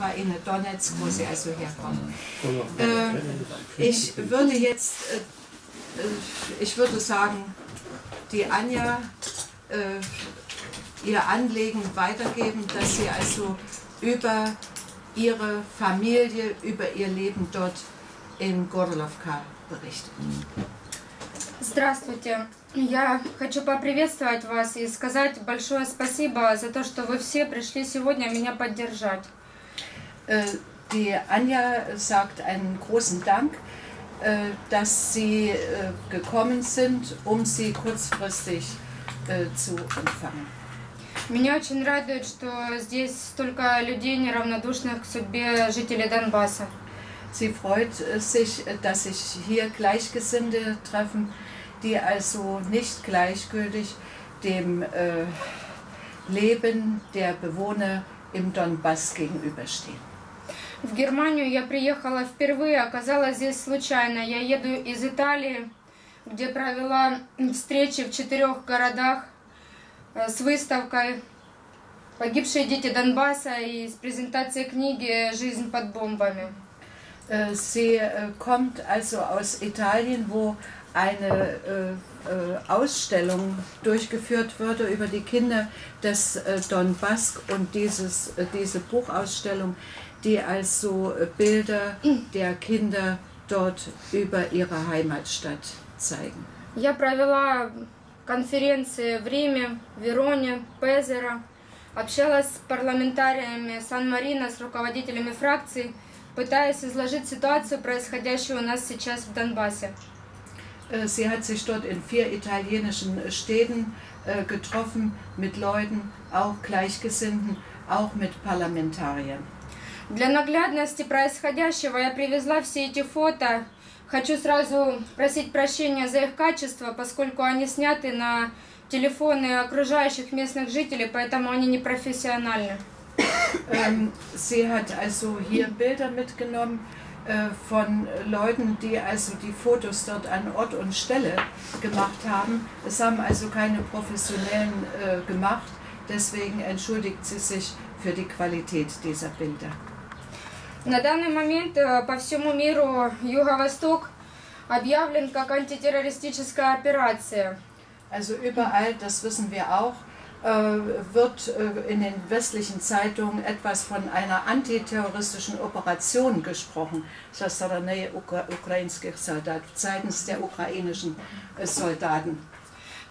Ukraine, Donetsk, wo sie also herkommen. Äh, ich würde jetzt, äh, äh, ich würde sagen, die Anja äh, ihr Anliegen weitergeben, dass sie also über ihre Familie, über ihr Leben dort in Gorlovka berichtet. Здравствуйте. Я хочу поприветствовать вас и сказать большое спасибо за то, что вы все пришли сегодня меня поддержать. Die Anja sagt einen großen Dank, dass Sie gekommen sind, um Sie kurzfristig zu empfangen. Меня очень радует, что здесь столько людей, неравнодушных к судьбе жителей Донбасса. Sie freut sich, dass sich hier Gleichgesinnte treffen, die also nicht gleichgültig dem äh, Leben der Bewohner im Donbass gegenüberstehen. В Германию я приехала впервые, оказалась здесь случайно. Я еду из Италии, где провела встречи в четырех городах с выставкой «Погибшие дети Донбасса» и с презентацией книги «Жизнь под бомбами». Sie kommt also aus Italien, wo eine äh, äh, Ausstellung durchgeführt wurde über die Kinder des äh, Donbass und dieses, diese Buchausstellung, die also Bilder der Kinder dort über ihre Heimatstadt zeigen. Я провела конференции в Риме, Вероне, Пезеро, общалась с парламентариями Сан-Марино, с руководителями фракций, пытаясь изложить ситуацию, происходящую у нас сейчас в Донбассе. Äh, sie hat sich dort in vier italienischen Städten äh, getroffen mit Leuten, auch Gleichgesinnten, auch mit Parlamentariern. Для наглядности происходящего я привезла все эти фото. Хочу сразу просить прощения за их качество, поскольку они сняты на телефоны окружающих местных жителей, поэтому они не профессиональны. Ähm, sie hat also hier Bilder mitgenommen äh, von Leuten, die also die Fotos dort an Ort und Stelle gemacht haben. Es haben also keine professionellen äh, gemacht. Deswegen entschuldigt sie sich für die Qualität dieser Bilder. На данный момент по всему миру Юго-Восток объявлен как антитеррористическая операция. Also überall, das wissen wir auch, wird in den westlichen Zeitungen etwas von einer antiterroristischen Operation gesprochen, со стороны украинских солдат, seitens der ukrainischen Soldaten.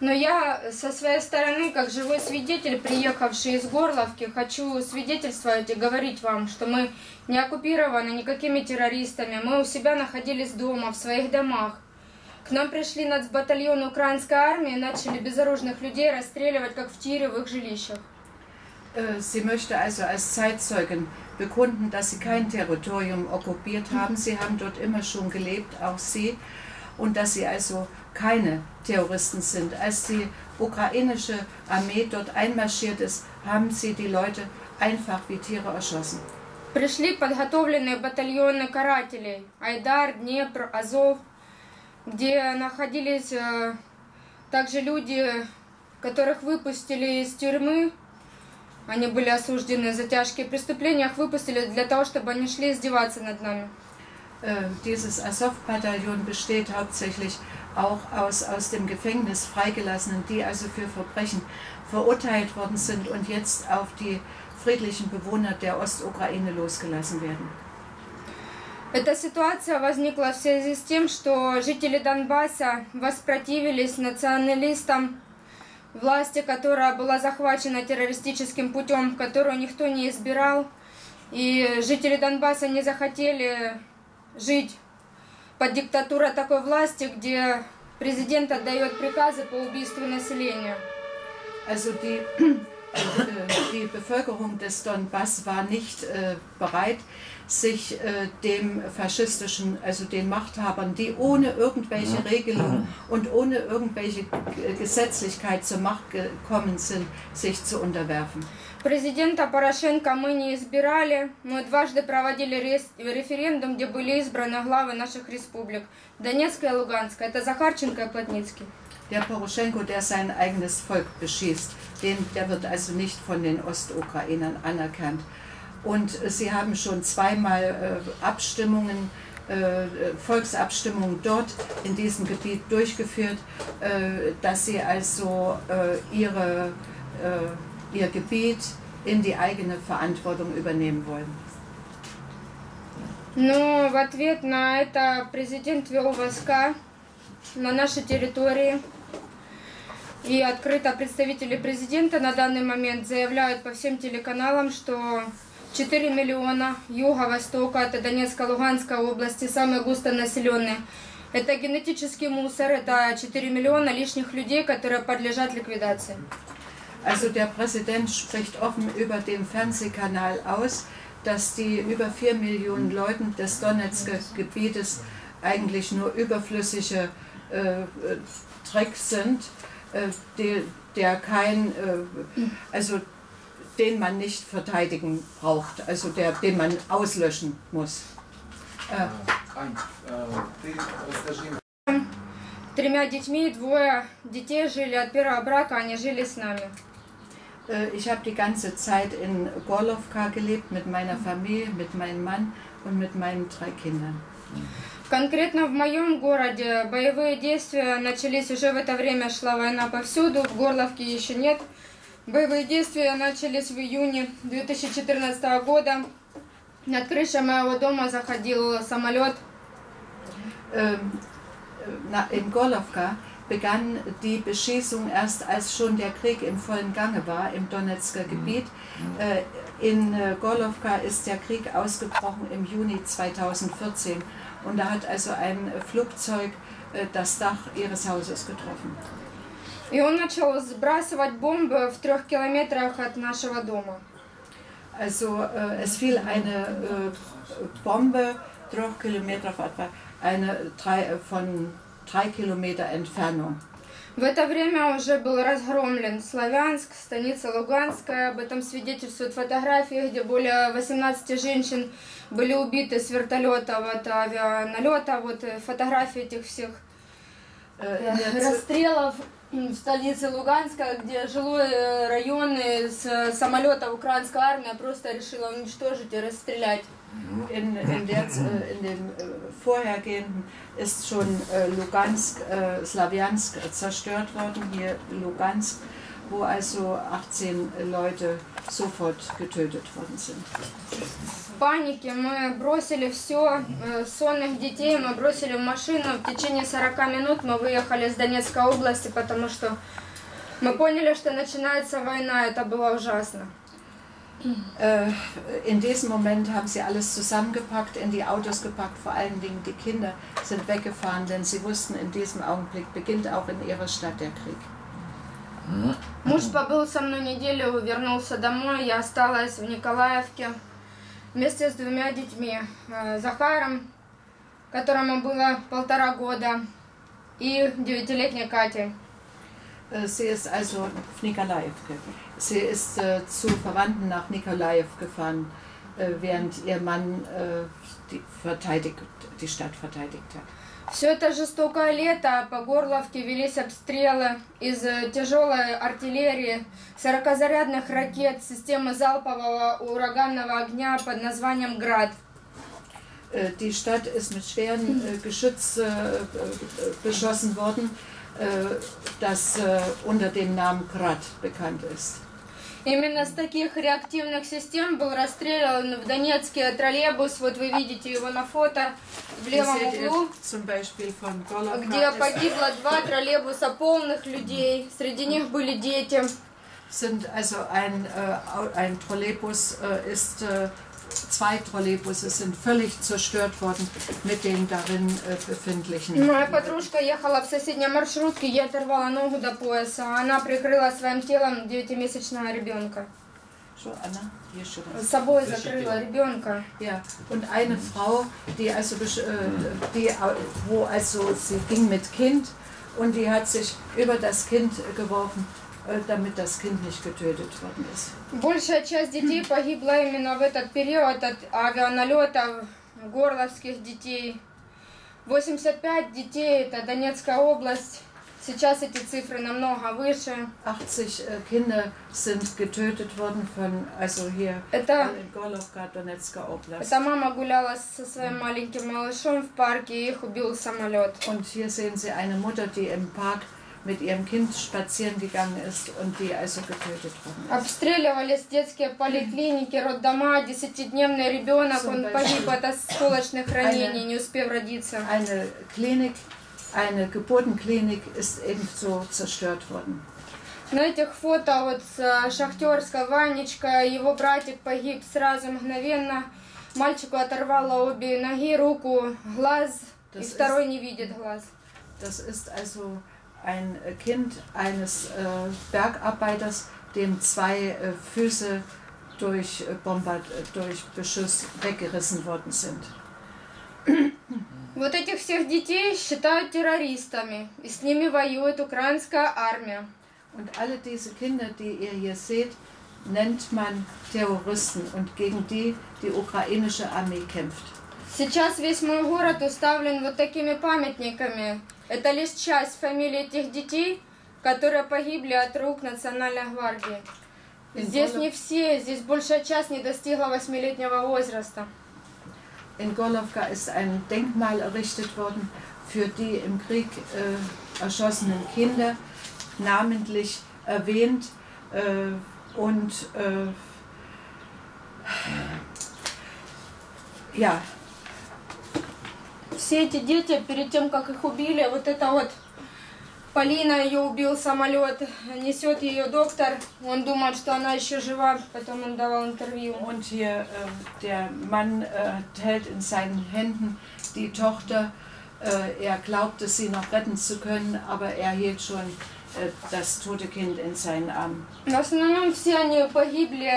Но я со своей стороны, как живой свидетель, приехавший из Горловки, хочу свидетельствовать и говорить вам, что мы не оккупированы никакими террористами. Мы у себя находились дома, в своих домах. К нам пришли нацбатальон украинской армии и начали безоружных людей расстреливать, как в тире в их жилищах. Sie möchte also als Zeitzeugin bekunden, dass sie kein Territorium okkupiert haben. Sie haben dort immer schon gelebt, auch sie, und dass sie also keine Terroristen sind. Als die ukrainische Armee dort einmarschiert ist, haben sie die Leute einfach wie Tiere erschossen. Пришли подготовленные батальоны карателей Айдар, Днепр, Азов – где находились э, также люди, которых выпустили из тюрьмы. Они были осуждены за тяжкие преступления, их выпустили для того, чтобы они шли издеваться над нами. Dieses Azov-Bataillon besteht hauptsächlich auch aus, aus dem Gefängnis freigelassenen, die also für Verbrechen verurteilt worden sind und jetzt auf die friedlichen Bewohner der Ostukraine losgelassen werden. Эта ситуация возникла в связи с тем, что жители Донбасса воспротивились националистам власти, которая была захвачена террористическим путем, которую никто не избирал. И жители Донбасса не захотели жить под диктатурой такой власти, где президент отдает приказы по убийству населения. Also die, die Bevölkerung des Donbass war nicht äh, bereit, sich äh, dem faschistischen, also den Machthabern, die ohne irgendwelche Regelungen und ohne irgendwelche Gesetzlichkeit zur Macht gekommen sind, sich zu unterwerfen. Президента Порошенко мы не избирали. Мы дважды проводили референдум, где были избраны главы наших республик. Донецкая и Луганская. Это Захарченко и Плотницкий. Der Poroschenko, der sein eigenes Volk beschießt, den, der wird also nicht von den Ostukrainern anerkannt. Und sie haben schon zweimal äh, Abstimmungen, äh, Volksabstimmungen dort in diesem Gebiet durchgeführt, äh, dass sie also äh, ihre, äh, ihr Gebiet in die eigene Verantwortung übernehmen wollen. Но в ответ на это президент ввел войска на нашей территории. И открыто представители президента на данный момент заявляют по всем телеканалам, что 4 миллиона юго-востока, это Донецкая, Луганская области, самые густонаселенные. Это генетический мусор, это 4 миллиона лишних людей, которые подлежат ликвидации. Also der Präsident spricht offen über den Fernsehkanal aus, dass die über 4 Millionen Leuten des Donetsker Gebietes eigentlich nur überflüssige äh, Tricks sind, äh, die, der kein, äh, also den man nicht verteidigen braucht, also der, den man auslöschen muss. Äh, Ань, э, ты расскажи Тремя детьми, двое детей жили от первого брака, они жили с нами. Äh, ich habe die ganze Zeit in Gorlovka gelebt mit meiner Familie, mit meinem Mann und mit meinen drei Kindern. Конкретно в моем городе боевые действия начались уже в это время, шла война повсюду, в Горловке еще нет. Боевые действия начались в июне 2014 года. Над крышей моего дома заходил самолет. Ähm, na, in Gorlovka begann die Beschießung erst als schon der Krieg im vollen Gange war im Donetsker Gebiet. Äh, in äh, Gorlovka ist der Krieg ausgebrochen im Juni 2014 und da hat also ein Flugzeug äh, das Dach ihres Hauses getroffen. И он начал сбрасывать бомбы в трех километрах от нашего дома. Also äh, es fiel eine äh, Bombe, drei Kilometer etwa, eine drei, äh, von drei Kilometer Entfernung. В это время уже был разгромлен Славянск, станица Луганская. Об этом свидетельствуют фотографии, где более 18 женщин были убиты с вертолета, вот, авианалета. Вот э, фотографии этих всех der Zu- расстрелов в столице Луганска, где жилой э, район с самолета украинская армия просто решила уничтожить и расстрелять. In, in, der, in dem vorhergehenden ist schon äh, Lugansk, äh, Slawiansk zerstört worden, hier Lugansk, wo also 18 Leute sofort getötet worden sind. В панике мы бросили все, сонных детей мы бросили в машину. В течение 40 минут мы выехали с Донецкой области, потому что мы поняли, что начинается война. Это было ужасно. Äh, in diesem Moment haben sie alles zusammengepackt, in die Autos gepackt, vor allen Dingen die Kinder sind weggefahren, denn sie wussten, in diesem Augenblick beginnt auch in ihrer Stadt der Krieg. Муж побыл со мной неделю, вернулся домой. Я осталась в Николаевке вместе с двумя детьми. Э, Захаром, которому было полтора года, и девятилетней Катей. Äh, Sie ist also auf Nikolaev. Sie ist äh, zu Verwandten nach Nikolaev gefahren, äh, während ihr Mann äh, die, verteidigt, die Stadt verteidigt hat. Все это жестокое лето, по Горловке велись обстрелы из э, тяжелой артиллерии, 40-зарядных ракет системы залпового ураганного огня под названием «Град». Äh, Die Stadt ist mit schweren äh, Geschütz äh, äh, beschossen worden, äh, das äh, unter dem Namen Grad bekannt ist. Именно с таких реактивных систем был расстрелян в Донецке троллейбус. Вот вы видите его на фото в левом углу, von где погибло два троллейбуса полных людей. Среди них были дети. sind also ein, äh, ein Trolleybus äh, ist, äh, zwei Trolleybusse sind völlig zerstört worden mit den darin äh, befindlichen. Моя подружка ехала в соседней маршрутке, я оторвала ногу до пояса. Она прикрыла своим телом девятимесячного ребенка. So, Anna, hier schon. С собой закрыла ребенка. Ja, und eine Frau, die also, besch- äh, die, au- wo also sie ging mit Kind und die hat sich über das Kind geworfen, äh, damit das Kind nicht getötet worden ist. Большая часть детей погибла именно в этот период от авианалета горловских детей. 85 детей, это Донецкая область. Сейчас эти цифры намного выше. 80 äh, Kinder sind getötet worden von, also hier Это, in Golovka, Donetsker Oblast. эта мама гуляла со своим маленьким малышом в парке, и их убил самолет. Und hier sehen Sie eine Mutter, die im Park mit ihrem Kind spazieren gegangen ist und die also getötet worden ist. Обстреливались детские поликлиники, роддома, десятидневный ребенок, он погиб от осколочных ранений, не успев родиться. Eine Klinik, eine Geburtenklinik ist ebenso zerstört worden. На этих фото вот с Шахтерска Ванечка, его братик погиб сразу мгновенно. Мальчику оторвало обе ноги, руку, глаз, и Das второй не видит глаз. Das ist also ein äh, Kind eines äh, Bergarbeiters, dem zwei äh, Füße durch, äh, Bombard, äh, durch Beschuss weggerissen worden sind. Вот этих всех детей считают террористами, и с ними воюет украинская армия. Und alle diese Kinder, die ihr hier seht, nennt man Terroristen und gegen die die ukrainische Armee kämpft. Сейчас весь мой город уставлен вот такими памятниками. Это лишь часть фамилий этих детей, которые погибли от рук Национальной гвардии. Здесь не все, здесь большая часть не достигла восьмилетнего возраста. in Golovka ist ein Denkmal errichtet worden für die im Krieg äh, erschossenen Kinder, namentlich erwähnt äh, und äh, ja, Все эти дети, перед тем, как их убили, вот это вот Полина, ее убил самолет, несет ее доктор, он думает, что она еще жива, потом он давал интервью. Und hier hält in seinen Händen die Tochter. Er glaubte, sie noch retten zu können, aber er hielt schon das tote Kind in seinen Armen. В основном все они погибли,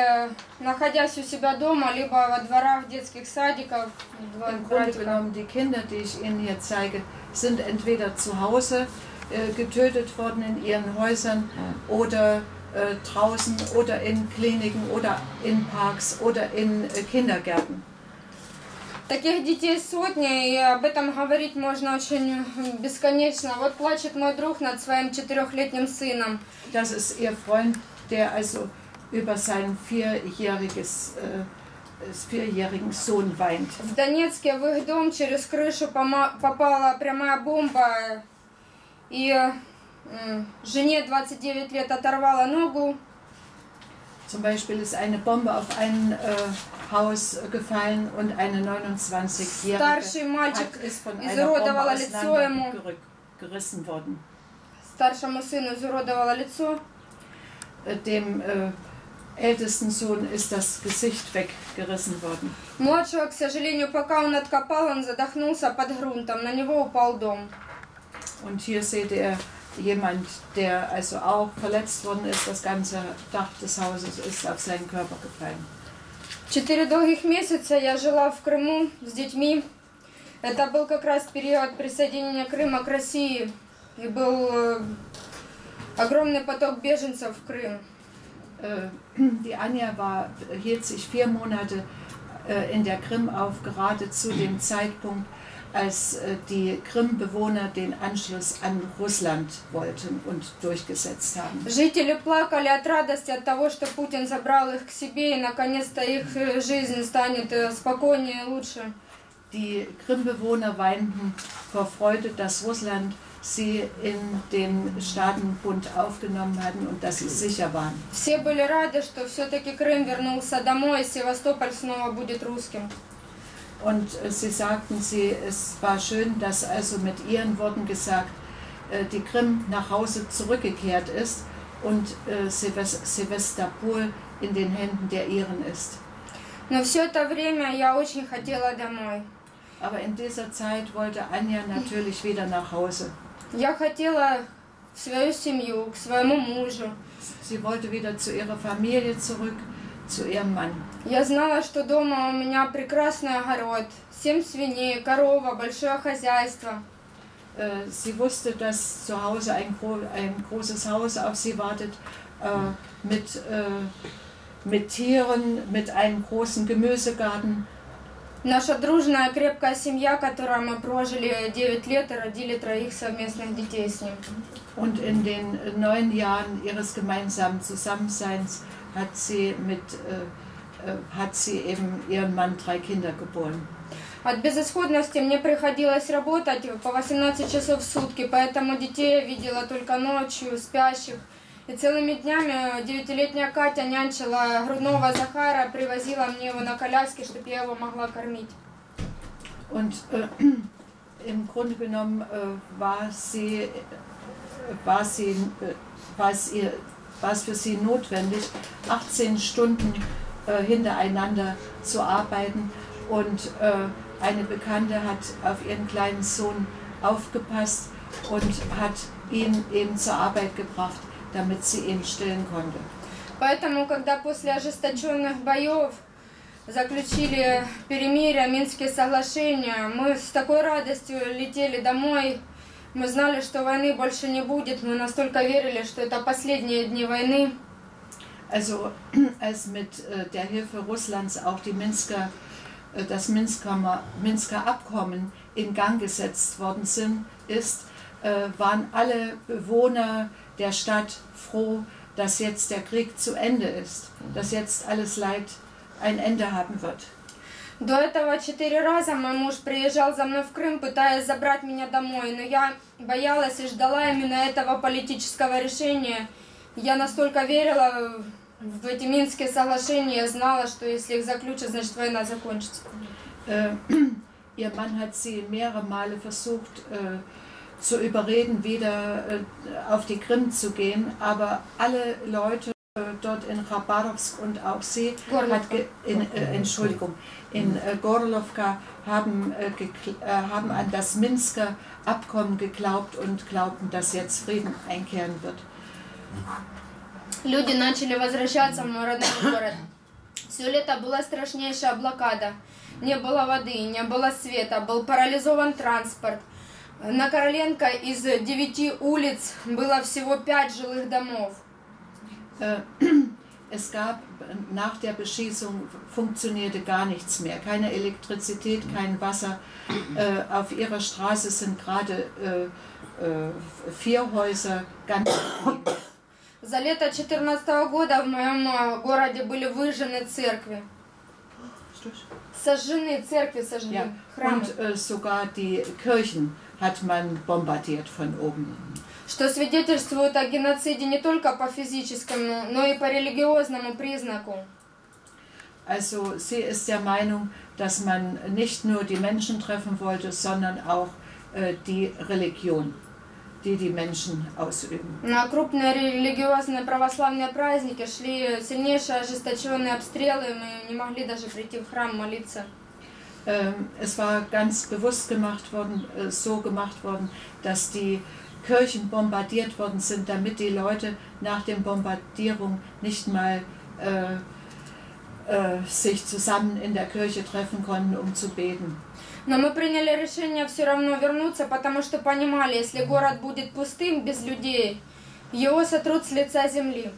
находясь у себя дома, либо во дворах детских садиков. два Im Grunde братика. genommen, die Kinder, die ich Ihnen hier zeige, sind entweder zu Hause äh, getötet worden in ihren Häusern oder äh, draußen oder in Kliniken oder in Parks oder in äh, Kindergärten. Таких детей сотни, и об этом говорить можно очень бесконечно. Вот плачет мой друг над своим четырехлетним сыном. Das ist Ihr Freund, der also über sein vierjähriges, äh, des vierjährigen Sohn weint. В Донецке в их дом через крышу попала прямая бомба, и жене 29 лет оторвала ногу, Zum Beispiel ist eine Bombe auf ein äh, Haus gefallen und eine 29-Jährige Старший мальчик hat, ist von einer Bombe изуродовала лицо ему. auseinandergerissen worden. Старшему сыну изуродовало лицо. Äh, Dem äh, ältesten Sohn ist das Gesicht weggerissen worden. Младшего, к сожалению, пока он откопал, он задохнулся под грунтом. На него упал дом. Und hier seht ihr jemand, der also auch verletzt worden ist. Das ganze Dach des Hauses ist auf seinen Körper gefallen. Четыре долгих месяца я жила в Крыму с детьми. Это был как раз период присоединения Крыма к России. И был э, огромный поток беженцев в Крым. Äh, Die Anja war, hielt sich vier Monate äh, in der Krim auf, gerade zu dem Zeitpunkt, als äh, die Krim-Bewohner den Anschluss an Russland wollten und durchgesetzt haben. Жители плакали от радости от того, что Путин забрал их к себе, и наконец-то их э, жизнь станет э, спокойнее и лучше. Die Krim-Bewohner weinten vor Freude, dass Russland sie in den Staatenbund aufgenommen hatten und dass sie sicher waren. Все были рады, что все-таки Крым вернулся домой, и Севастополь снова будет русским. Und äh, sie sagten, sie, es war schön, dass also mit ihren Worten gesagt äh, die Krim nach Hause zurückgekehrt ist und äh, Silvester Pohl in den Händen der Iren ist. Aber in dieser Zeit wollte Anja natürlich wieder nach Hause. Sie wollte wieder zu ihrer Familie zurück, zu ihrem Mann. Я знала, что дома у меня прекрасный огород, семь свиней, корова, большое хозяйство. Äh, Sie wusste, dass zu Hause ein, ein großes Haus auf sie wartet äh, mit, äh, mit Tieren, mit einem großen Gemüsegarten. Наша дружная, крепкая семья, которую мы прожили 9 лет и родили троих совместных детей с ним. Und in den neun Jahren ihres gemeinsamen Zusammenseins hat sie mit äh, äh, hat sie eben ihren Mann drei Kinder geboren. От безысходности мне приходилось работать по 18 часов в сутки, поэтому детей я видела только ночью, спящих. И целыми днями девятилетняя Катя нянчила грудного Захара, привозила мне его на коляске, чтобы я его могла кормить. Und äh, im Grunde genommen äh, war sie, äh, war sie, äh, war es ihr, war es für sie notwendig, 18 Stunden äh, hintereinander zu arbeiten und äh, eine Bekannte hat auf ihren kleinen Sohn aufgepasst und hat ihn eben zur Arbeit gebracht, damit sie ihn stillen konnte. Поэтому, когда после ожесточенных боев заключили перемирие, Минские соглашения, мы с такой радостью летели домой. Мы знали, что войны больше не будет. Мы настолько верили, что это последние дни войны. Also als mit äh, der Hilfe Russlands auch die Minsker, äh, das Minsker, Minsker Abkommen in Gang gesetzt worden sind, ist, äh, waren alle Bewohner der Stadt froh, dass jetzt der Krieg zu Ende ist, dass jetzt alles Leid ein Ende haben wird. До этого четыре раза мой муж приезжал за мной в Крым, пытаясь забрать меня домой, но я боялась и ждала именно этого политического решения. Я настолько верила в эти Минские соглашения, я знала, что если их заключат, значит война закончится. Äh, ihr Mann hat sie mehrere Male versucht äh, zu überreden, wieder äh, auf die Krim zu gehen, aber alle Leute äh, dort in Khabarovsk und auch sie hat ge in, äh, Entschuldigung, in äh, Gorlovka haben, äh, gekl- äh, haben an das Minsker Abkommen geglaubt und glaubten, dass jetzt Frieden einkehren wird. Люди начали возвращаться в мой родной город. Все лето была страшнейшая блокада. Не было воды, не было света, был парализован транспорт. На Короленко из девяти улиц было всего пять жилых домов. Äh, Es gab nach der Beschießung funktionierte gar nichts mehr. Keine Elektrizität, kein Wasser. Äh, Auf ihrer Straße sind gerade äh, äh, vier Häuser ganz. За лето 2014 года в моем э, городе были выжжены церкви. Сожжены церкви, сожжены Ja. храмы. Und äh, sogar die Kirchen hat man bombardiert von oben. Что свидетельствует о геноциде не только по физическому, но и по религиозному признаку. Also sie ist der Meinung, dass man nicht nur die Menschen treffen wollte, sondern auch äh, die Religion, die die Menschen ausüben. На крупные религиозные православные праздники шли сильнейшие ожесточенные обстрелы, и мы не могли даже прийти в храм молиться. Ähm, es war ganz bewusst gemacht worden, äh, so gemacht worden, dass die Kirchen bombardiert worden sind, damit die Leute nach der Bombardierung nicht mal äh, äh, sich zusammen in der Kirche treffen konnten, um zu beten. Но мы приняли решение все равно вернуться, потому что понимали, если город будет пустым, без людей, его сотрут с лица земли.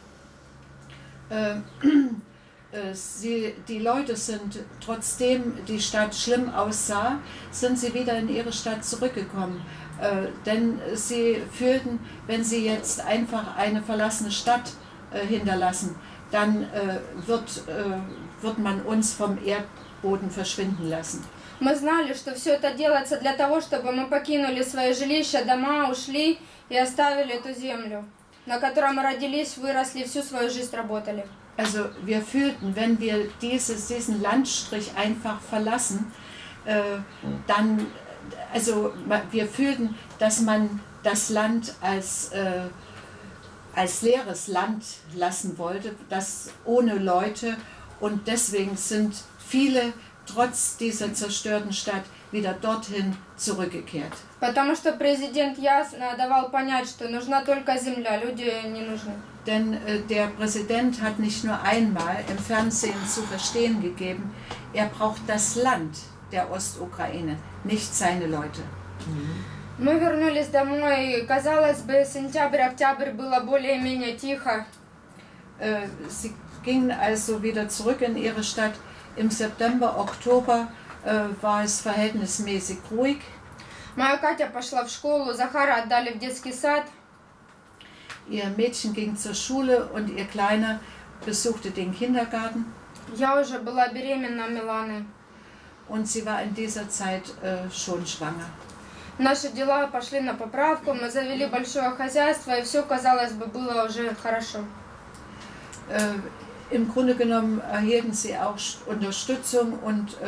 Äh, äh, sie, die Leute sind, trotzdem die Stadt schlimm aussah, sind sie wieder in ihre Stadt zurückgekommen. Äh, denn sie fühlten, wenn sie jetzt einfach eine verlassene Stadt äh, hinterlassen, dann äh, wird, äh, wird man uns vom Erdboden verschwinden lassen. Мы знали, что все это делается для того, чтобы мы покинули свои жилища, дома, ушли и оставили эту землю, на которой мы родились, выросли, всю свою жизнь работали. Also wir fühlten, wenn wir dieses, diesen Landstrich einfach verlassen, äh, dann, also ma- wir fühlten, dass man das Land als, äh, als leeres Land lassen wollte, das ohne Leute und deswegen sind viele trotz dieser zerstörten Stadt wieder dorthin zurückgekehrt. Потому что президент ясно давал понять, что нужна только земля, люди не нужны. Denn äh, der Präsident hat nicht nur einmal im Fernsehen zu verstehen gegeben, er braucht das Land der Ostukraine, nicht seine Leute. Мы вернулись домой, и, казалось бы, сентябрь-октябрь было более-менее тихо. Äh, sie gingen also wieder zurück in ihre Stadt. Im September, Oktober äh, war es verhältnismäßig ruhig. Моя Катя пошла в школу, Захара отдали в детский сад. Ihr Mädchen ging zur Schule und ihr Kleiner besuchte den Kindergarten. Я уже была беременна Миланой. Und sie war in dieser Zeit äh, schon schwanger. Наши дела пошли на поправку, мы завели большое хозяйство, и все, казалось бы, было уже хорошо. Äh, Im Grunde genommen erhielten sie auch St- Unterstützung und äh,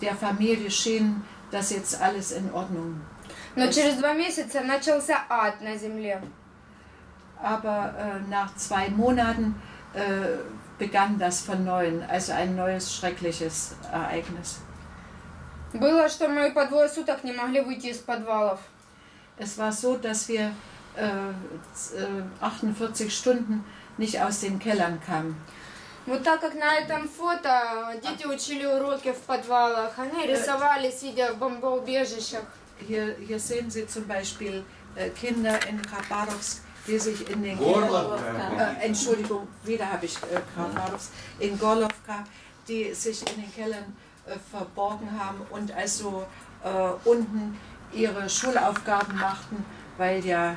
der Familie schien das jetzt alles in Ordnung. Но через два месяца начался ад на земле. Aber äh, nach zwei Monaten äh, begann das von neuem, also ein neues schreckliches Ereignis. Было, что мы по двое суток не могли выйти из подвалов. Es war so, dass wir äh, z- äh, 48 Stunden nicht aus den Kellern kamen. Вот так как на этом фото дети учили уроки в подвалах, они рисовали, сидя в бомбоубежищах. Hier, hier sehen Sie zum Beispiel äh, Kinder in Khabarovsk, die sich in den Gorlovka. Kellern, äh, Entschuldigung, wieder habe ich äh, Khabarovsk, in Gorlovka, die sich in den Kellern äh, verborgen haben und also äh, unten ihre Schulaufgaben machten, weil ja,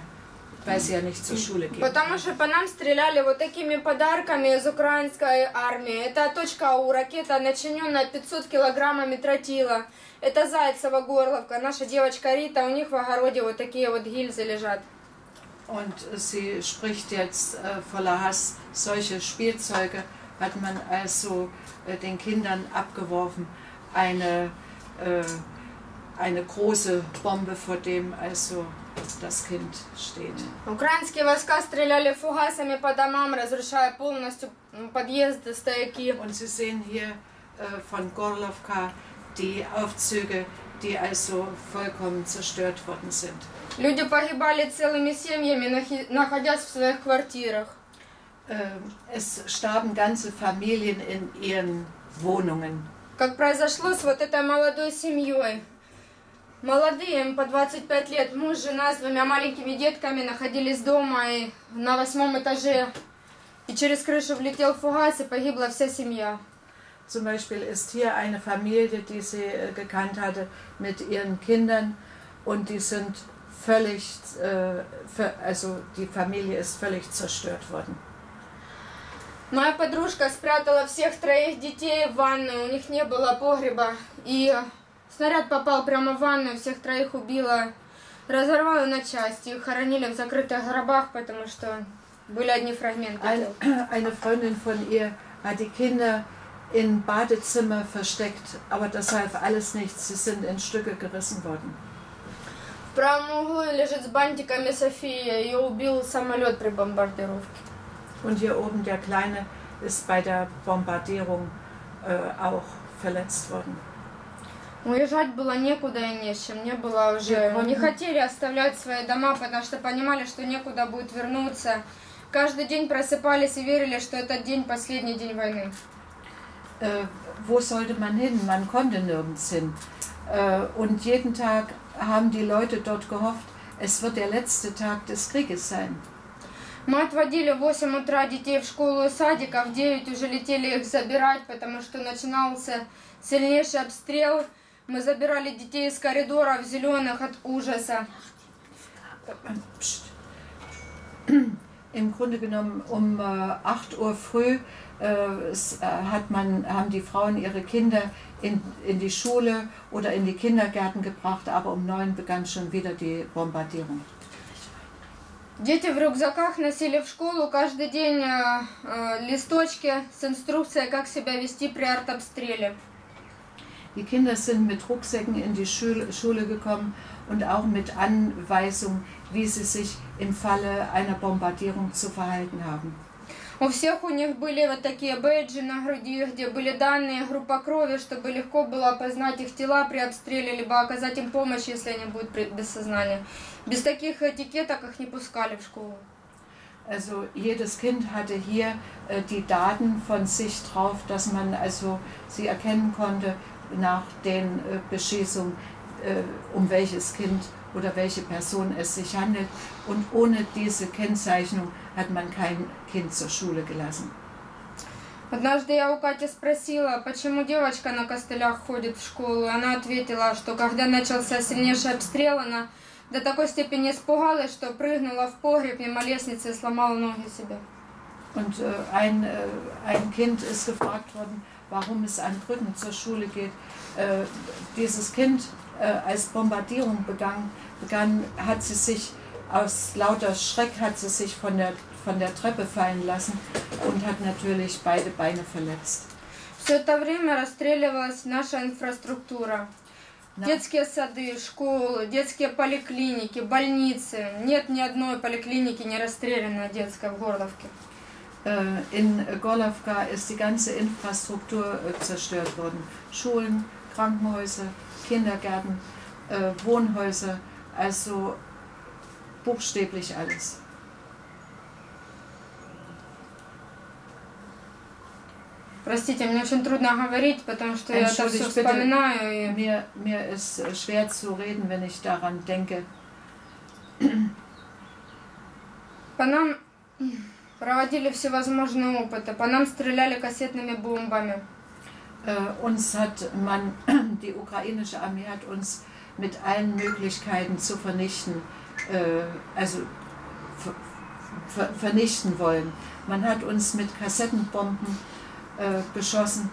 sie ja nicht zur Schule gehen. Потому что по нам стреляли вот такими подарками из украинской армии. Это точка У, ракета, начиненная 500 килограммами тротила. Это Зайцева Горловка. Наша девочка Рита, у них в огороде вот такие вот гильзы лежат. Und sie spricht jetzt äh, voller Hass. Solche Spielzeuge hat man also äh, den Kindern abgeworfen. Eine, äh, eine große Bombe, vor dem also das Kind steht. Украинские войска стреляли фугасами по домам, разрушая полностью подъезды, стояки. Und Sie sehen hier äh, von Gorlovka die Aufzüge, die also vollkommen zerstört worden sind. Люди погибали целыми семьями, находясь в своих квартирах. Ähm, es starben ganze Familien in ihren Wohnungen. Как произошло с вот этой молодой семьей. Молодые, им по 25 лет, муж, жена с двумя маленькими детками находились дома и на восьмом этаже. И через крышу влетел фугас и погибла вся семья. Zum Beispiel ist hier eine Familie, die sie äh, gekannt hatte, mit ihren Kindern und die sind völlig, äh, also die Familie ist völlig zerstört worden. Моя подружка спрятала всех троих детей в ванную, у них не было погреба. И снаряд попал прямо в ванную, всех троих убила. Разорвала на части, их хоронили в закрытых гробах, потому что были одни фрагменты eine Freundin von ihr hat die Kinder im Badezimmer versteckt, aber das half alles nichts. Sie sind in Stücke gerissen worden. В правом углу лежит с бантиками София. Ее убил самолет при бомбардировке. Und hier oben der Kleine ist bei der Bombardierung äh, auch verletzt worden. Уезжать было некуда и не с чем. Не было уже... Не хотели оставлять свои дома, потому что понимали, что некуда будет вернуться. Каждый день просыпались и верили, что этот день последний день войны. äh, wo sollte man hin? Man konnte nirgends hin. Äh, und jeden Tag haben die Leute dort gehofft, es wird der letzte Tag des Krieges sein. Мы отводили в 8 утра детей в школу и садик, а в 9 уже летели их забирать, потому что начинался сильнейший обстрел. Мы забирали детей из коридоров зеленых от ужаса. Im Grunde genommen um äh, 8 Uhr früh äh, äh, hat man, haben die Frauen ihre Kinder in, in die Schule oder in die Kindergärten gebracht, aber um 9 begann schon wieder die Bombardierung. Дети в рюкзаках носили в школу каждый день э, э, листочки с инструкцией, как себя вести при артобстреле. Die Kinder sind mit Rucksäcken in die Schule, Schule gekommen und auch mit Anweisungen, wie sie sich im Falle einer Bombardierung zu verhalten haben. У всех у них были вот такие бейджи на груди, где были данные, группа крови, чтобы легко было опознать их тела при обстреле, либо оказать им помощь, если они будут при- без сознания. Без таких этикеток их не пускали в школу. Also jedes Kind hatte hier äh, die Daten von sich drauf, dass man also sie erkennen konnte nach den äh, Beschießungen, äh, um welches Kind oder welche Person es sich handelt. Und ohne diese Kennzeichnung hat man kein Kind zur Schule gelassen. Однажды я у Кати спросила, почему девочка на костылях ходит в школу. И Она ответила, что когда начался сильнейший обстрел, она до такой степени испугалась, что прыгнула в погреб мимо лестницы и сломала ноги себе. Und äh, ein, äh, ein Kind ist gefragt worden, warum es an Brücken zur Schule geht. Äh, dieses Kind, äh, als Bombardierung begann, begann, hat sie sich aus lauter Schreck hat sie sich von der, von der Treppe fallen lassen und hat natürlich beide Beine verletzt. Все это время расстреливалась наша инфраструктура. Na- Детские сады, школы, детские поликлиники, больницы. Нет ни одной поликлиники не расстрелянной детской в Горловке. Äh, In Gorlovka ist die ganze Infrastruktur äh, zerstört worden. Schulen, Krankenhäuser, Kindergärten, äh, Wohnhäuser, also buchstäblich alles. Простите, мне очень трудно говорить, потому что я это все Entschuldigt bitte. вспоминаю. И... Mir, mir ist äh, schwer zu reden, wenn ich daran denke. По нам проводили всевозможные опыты. По нам стреляли кассетными бомбами. Äh, uns hat man, die ukrainische Armee hat uns mit allen Möglichkeiten zu vernichten, äh, also ver, ver, vernichten wollen. Man hat uns mit Kassettenbomben äh, beschossen,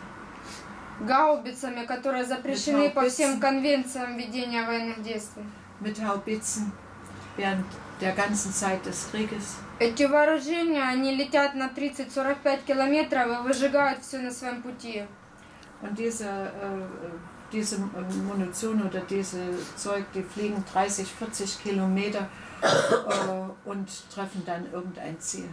Гаубицами, которые запрещены по всем Гаубицами. конвенциям ведения военных действий. mit Haubitzen während der ganzen Zeit des Krieges. Эти вооружения, они летят на 30-45 километров и выжигают все на своем пути. Und diese, äh, diese Munition oder diese Zeug, die fliegen 30, 40 Kilometer äh, und treffen dann irgendein Ziel.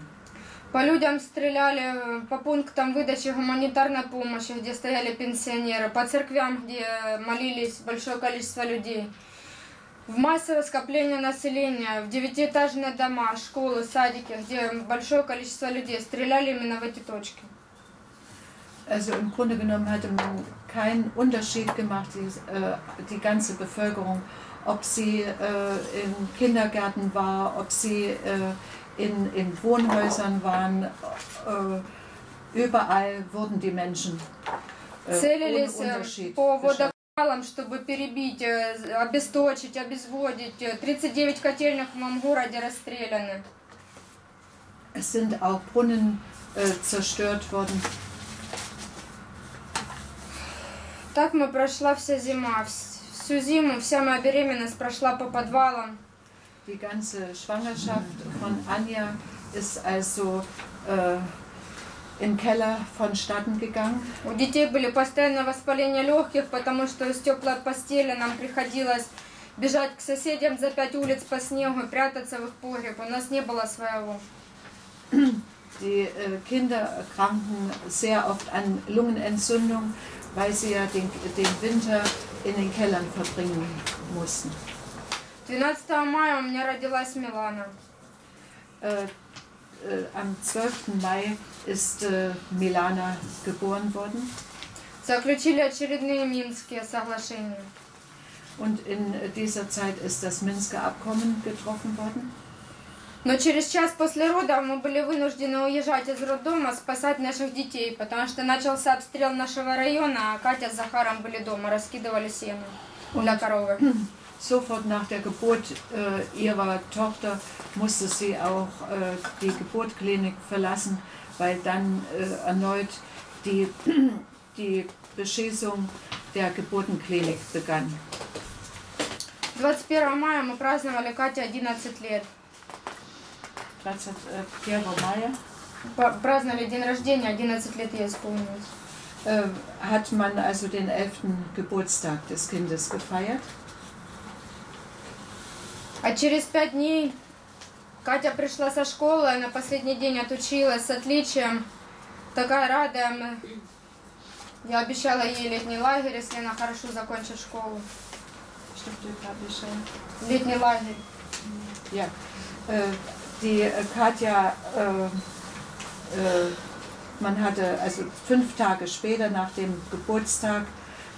По людям стреляли, по пунктам выдачи гуманитарной помощи, где стояли пенсионеры, по церквям, где молились большое количество людей. В массовое скопление населения, в девятиэтажные дома, школы, садики, где большое количество людей стреляли именно в эти точки. Also im Grunde genommen hatte man keinen Unterschied gemacht, die, äh, die ganze Bevölkerung, ob sie äh, in Kindergärten war, ob sie äh, in, in Wohnhäusern waren. Äh, überall wurden die Menschen äh, ohne Целились э, Unterschied по beschossen. водоканалам, чтобы перебить, э, обесточить, обезводить. Э, 39 котельных в моем городе расстреляны. Es sind auch Brunnen äh, zerstört worden. Так мы прошла вся зима. Вс- Всю зиму вся моя беременность прошла по подвалам. Die ganze Schwangerschaft von Anja ist also äh, im Keller vonstatten gegangen. У детей были постоянные воспаления легких, потому что из теплой постели нам приходилось бежать к соседям за пять улиц по снегу прятаться в их погреб. У нас не было своего. Die äh, Kinder erkranken sehr oft an Lungenentzündung, weil sie ja den, den Winter in den Kellern verbringen mussten. 12 мая у меня родилась Милана. Äh, am 12. Mai ist äh, Milana geboren worden Заключили очередные Минские соглашения. und in dieser Zeit ist das Minsker Abkommen getroffen worden. Но через час после родов мы были вынуждены уезжать из роддома, спасать наших детей, потому что начался обстрел нашего района, а Катя с Захаром были дома, раскидывали сено для коровы. Sofort nach der Geburt äh, ihrer Tochter musste sie auch äh, die Geburtsklinik verlassen, weil dann äh, erneut die, die Beschießung der Geburtenklinik begann. 21 мая мы праздновали Кате 11 лет. 13. äh, Mai Па- Праздновали день рождения, 11 лет ей исполнилось. äh, hat man also den 11. Geburtstag des Kindes gefeiert. А через пять дней Катя пришла со школы, на последний день отучилась с отличием. Такая радая. Я обещала ей летний лагерь, если она хорошо закончит школу. Stimmt, glaube ich schon. Летний лагерь. Ja, die Katja, man hatte also fünf Tage später nach dem Geburtstag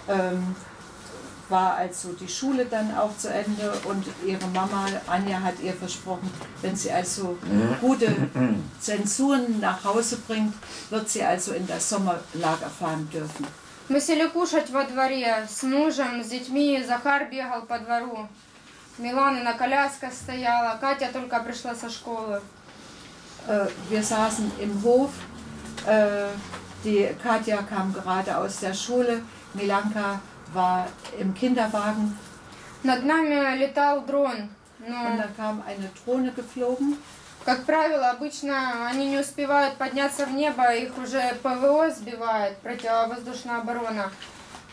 ähm, war also die Schule dann auch zu Ende und ihre Mama Anja hat ihr versprochen, wenn sie also gute Zensuren nach Hause bringt, wird sie also in das Sommerlager fahren dürfen. Мы сели кушать во дворе с мужем, с детьми. Захар бегал по двору. Милана на коляска стояла. Катя только пришла со школы. Äh, wir saßen im Hof, äh, die Katja kam gerade aus der Schule, Milanka war im Kinderwagen Над нами летал дрон. und Но, da kam eine Drohne geflogen. как правило, обычно они не успевают подняться в небо, их уже ПВО сбивает, противовоздушная оборона.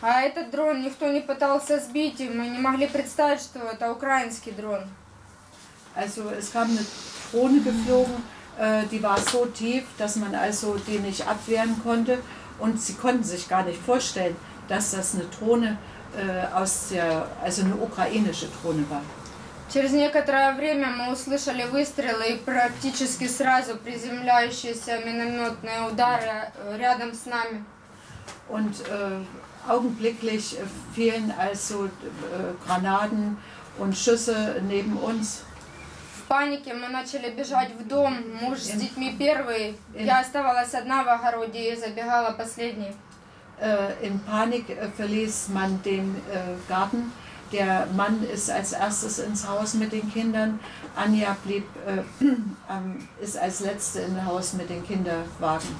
А этот дрон никто не пытался сбить, и мы не могли представить, что это украинский дрон. Also es kam eine Drohne geflogen, äh, die war so tief, dass man also die nicht abwehren konnte und sie konnten sich gar nicht vorstellen, dass das eine Drohne äh, aus der, also eine ukrainische Drohne war. Через некоторое время мы услышали выстрелы и практически сразу приземляющиеся минометные удары э, рядом с нами. Und äh, augenblicklich fielen also äh, Granaten und Schüsse neben uns. В панике мы начали бежать в дом, муж с детьми первый. Я оставалась одна в огороде и забегала последней. Äh, in Panik äh, verließ man den äh, Garten. Der Mann ist als erstes ins Haus mit den Kindern. Anja blieb, äh, ähm, ist als letzte im Haus mit den Kinderwagen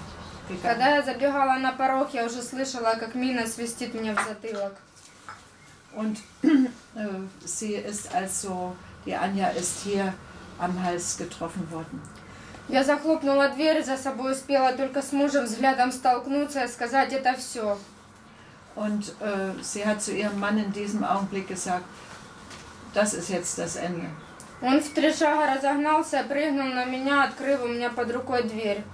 gegangen. Когда я забегала на порог, я уже слышала, как мина свистит мне в затылок. Und äh, sie ist also, die Anja ist hier am Hals getroffen worden. Я захлопнула дверь, за собой успела только с мужем взглядом столкнуться и сказать это все. Und äh, sie hat zu ihrem Mann in diesem Augenblick gesagt, das ist jetzt das Ende. Он в три шага разогнался, прыгнул на меня, открыв у меня под рукой дверь.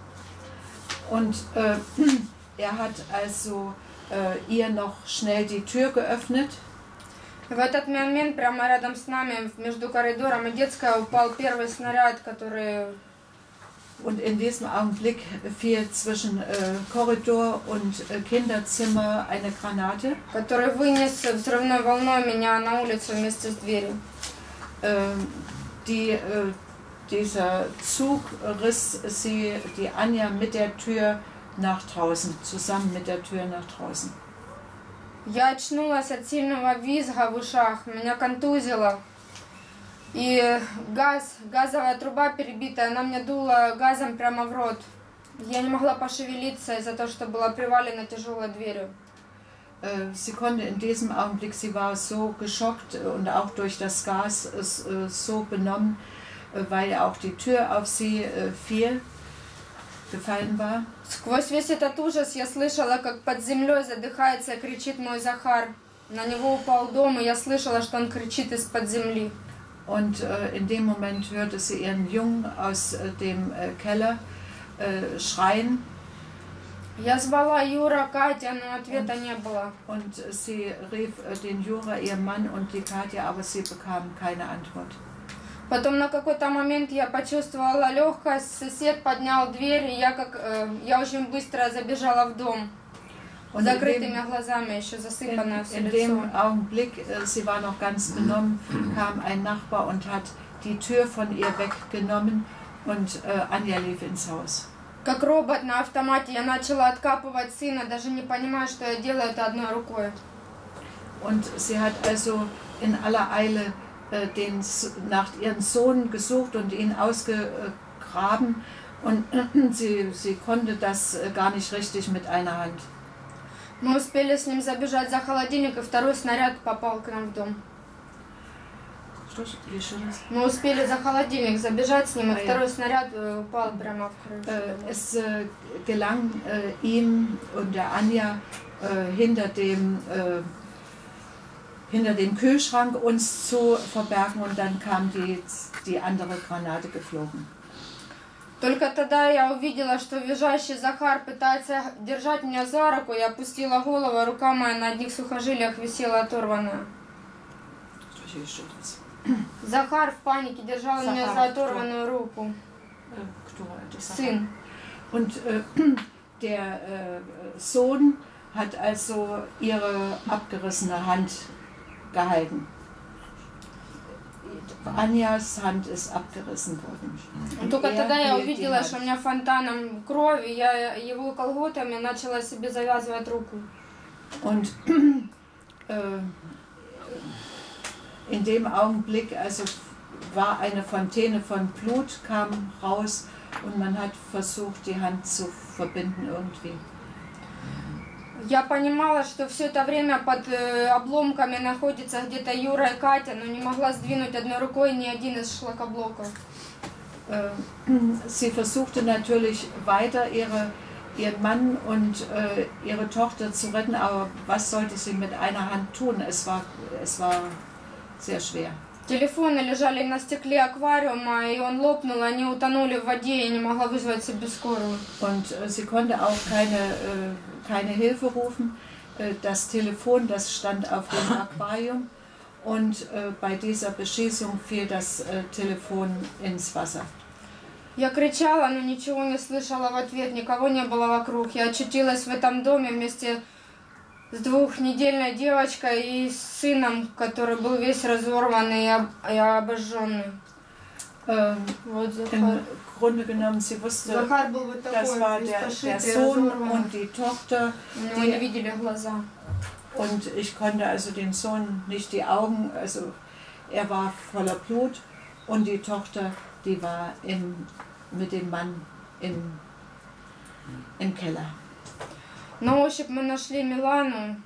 Und äh, er hat also äh, ihr noch schnell die Tür geöffnet. В этот момент прямо рядом с нами, между коридором и детской, упал первый снаряд, который Und in diesem Augenblick fiel zwischen äh, Korridor und äh, Kinderzimmer eine Granate. который вынес взрывной волной меня на улицу вместе с дверью. Ähm, die, äh, dieser Zug riss sie, die Anja, mit der Tür nach draußen, zusammen mit der Tür nach draußen. Я очнулась от сильного визга в ушах, меня контузило. И газ, газовая труба перебитая, она мне дула газом прямо в рот. Я не могла пошевелиться из-за того, что была привалена тяжелой дверью. Äh, Sie konnte in diesem Augenblick, sie war so geschockt und auch durch das Gas äh, so benommen, äh, weil auch die Tür auf sie äh, fiel, gefallen war. Сквозь весь этот ужас я слышала, как под землей задыхается и кричит мой Захар. На него упал дом, и я слышала, что он кричит из-под земли. Und äh, in dem Moment hörte sie ihren Jungen aus äh, dem äh, Keller äh, schreien Я звала Юра, Катя, но ответа не было. und sie rief äh, den Jura, ihren Mann und die Katja, aber sie bekam keine Antwort. Потом на какой-то момент я почувствовала легкость, сосед поднял дверь, и я как э, я очень быстро забежала в дом. Und in закрытыми dem, глазами, еще in, засыпанная все in лицо. dem Augenblick, äh, sie war noch ganz benommen, kam ein Nachbar und hat die Tür von ihr weggenommen und äh, Anja lief ins Haus. Как робот на автомате я начала откапывать сына, даже не понимая, что я делаю это одной рукой. Und sie hat also in aller Eile äh, den, S- nach ihrem Sohn gesucht und ihn ausgegraben. Und sie, sie konnte das äh, gar nicht richtig mit einer Hand. Мы успели с ним забежать за холодильник, и второй снаряд попал к нам в дом. Мы успели за холодильник забежать с ним, и А я- второй снаряд э, упал прямо в крышу. Äh, дома. es äh, gelang äh, ihm und der Anja äh, hinter, dem, äh, hinter dem Kühlschrank uns zu verbergen und dann kam die, die andere Granate geflogen. Только тогда я увидела, что визжащий Захар пытается держать меня за руку. Я опустила голову, рука моя на одних сухожилиях висела оторванная. Захар в панике держал меня Захар, за оторванную руку. Сын. Und äh, der äh, Sohn hat also ihre abgerissene Hand gehalten. Anjas Hand ist abgerissen worden. И Только Er тогда я hielt die увидела, Hand. что у меня фонтаном крови, я его колготами начала себе завязывать руку. Und äh, in dem Augenblick, also war eine Fontäne von Blut, kam raus und man hat versucht, die Hand zu verbinden irgendwie. Я понимала, что все это время под э, обломками находится где-то Юра и Катя, но не могла сдвинуть одной рукой ни один из шлакоблоков. Äh, sie versuchte natürlich weiter ihre, ihren Mann und äh, ihre Tochter zu retten, aber was sollte sie mit einer Hand tun? Es war, es war sehr schwer. Телефоны лежали на стекле аквариума, и он лопнул, они утонули в воде, и не могла вызвать себе скорую. Und äh, sie konnte auch keine, äh, keine Hilfe rufen. Äh, das Telefon, das stand auf dem Aquarium und äh, bei dieser Beschießung fiel das äh, Telefon ins Wasser. Я кричала, но ничего не слышала в ответ, никого не было вокруг. Я очутилась в этом доме вместе с двухнедельной девочкой и с сыном, который был весь разорванный и, об- и обожженный. Ähm, Вот Захар. Im Grunde genommen, sie wusste, Захар был вот das такой, war весь der, der пошитый, Sohn разорванный. und die Tochter. У него не видели глаза. Und ich konnte also den Sohn nicht die Augen, also er war voller Blut und die Tochter, die war im, mit dem Mann im, im Keller. На ощупь мы нашли Милану.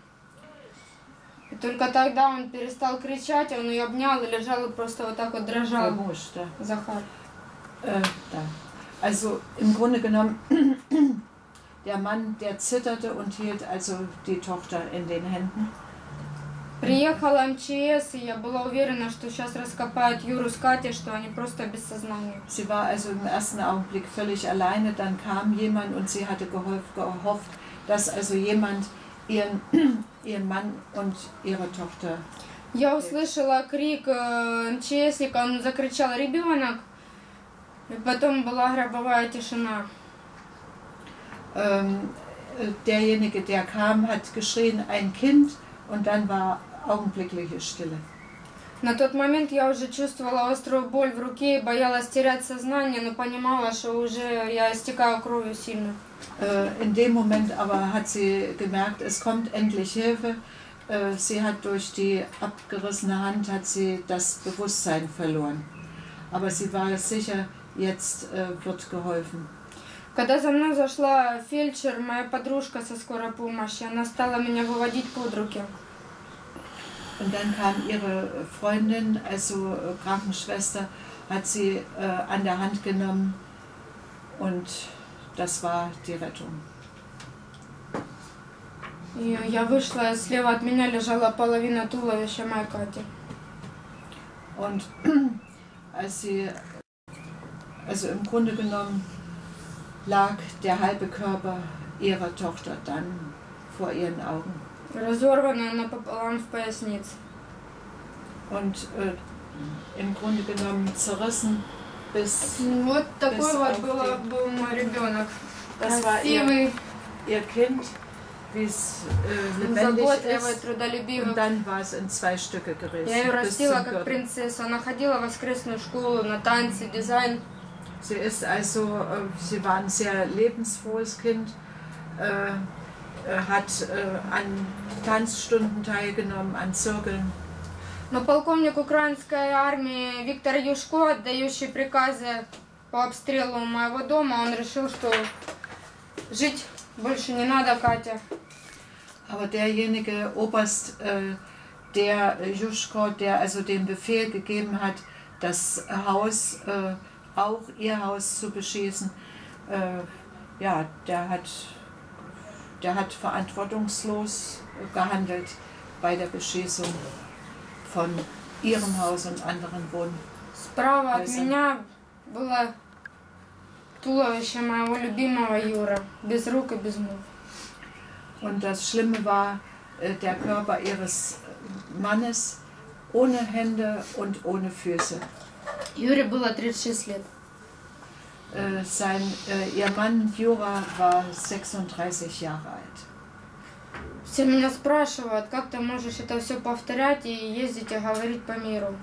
И только тогда он перестал кричать, он ее обнял и лежал и просто вот так вот дрожал. Verhuscht, da. Захар. Äh, da. Also im Grunde genommen, der Mann, der zitterte und hielt also die Tochter in den Händen. Приехала МЧС, и я была уверена, что сейчас раскопают Юру с Катей, что они просто без сознания. Sie war also im ersten Augenblick völlig alleine, dann kam jemand und sie hatte geholf, gehofft, dass also jemand ihren, ihren Mann und ihre Tochter. Я услышала крик э, МЧСника, он закричал «Ребенок!» И потом была гробовая тишина. Ähm, äh, derjenige, der kam, hat geschrien, ein Kind, und dann war augenblickliche Stille. На тот момент я уже чувствовала острую боль в руке и боялась терять сознание, но понимала, что уже я истекаю кровью сильно. Äh, in dem Moment aber hat sie gemerkt, es kommt endlich Hilfe. Äh, sie hat durch die abgerissene Hand hat sie das Bewusstsein verloren. Aber sie war sicher, jetzt äh, wird geholfen. Когда за мной зашла фельдшер, моя подружка со скорой помощи, она стала меня выводить под руки. Und dann kam ihre Freundin, also äh, Krankenschwester, hat sie äh, an der Hand genommen und das war die Rettung. И я вышла, слева от меня лежала половина туловища моей Кати. Und als sie, also im Grunde genommen, lag der halbe Körper ihrer Tochter dann vor ihren Augen. Разорванная напополам в пояснице. Und äh, im Grunde genommen zerrissen bis Вот такой Без вот алфи. было, был мой ребенок. Das war ihr, Красивый, ihr Kind, wie es äh, lebendig заботливый, ist. трудолюбивый. Und dann war es in zwei Stücke gerissen. Я ее bis растила zum как Gürtel. принцессу. Она ходила в воскресную школу на танцы, дизайн. Sie ist also, äh, sie war ein sehr lebensfrohes Kind, äh, äh, hat äh, an Tanzstunden teilgenommen, an Zirkeln. Но полковник украинской армии Виктор Юшко, отдающий приказы по обстрелу моего дома, он решил, что жить больше не надо, Катя. Aber derjenige Oberst, äh, der äh, Juschko, der also den Befehl gegeben hat, das Haus, äh, auch ihr Haus zu beschießen, äh, ja, der hat, der hat verantwortungslos gehandelt bei der Beschießung von ihrem Haus und anderen Wohn. Справа от Лиза. меня было туловище моего любимого Юра, без рук и без ног. Und das Schlimme war äh, der Körper ihres Mannes ohne Hände und ohne Füße. Юре было 36 лет. Äh, sein, äh, ihr Mann Jura war 36 Jahre alt. Все меня спрашивают, как ты можешь это все повторять и ездить и говорить по миру.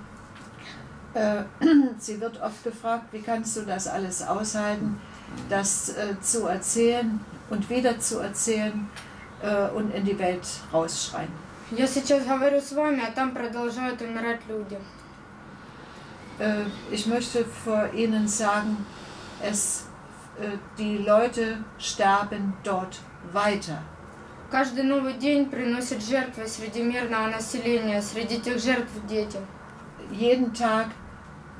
Äh, sie wird oft gefragt, wie kannst du das alles aushalten, das äh, zu erzählen und wieder zu erzählen äh, und in die Welt rausschreien. Я сейчас говорю с вами, а там продолжают умирать люди. Äh, ich möchte vor Ihnen sagen, es, äh, die Leute sterben dort weiter. Каждый новый день приносит жертвы среди мирного населения, среди тех жертв дети. Jeden Tag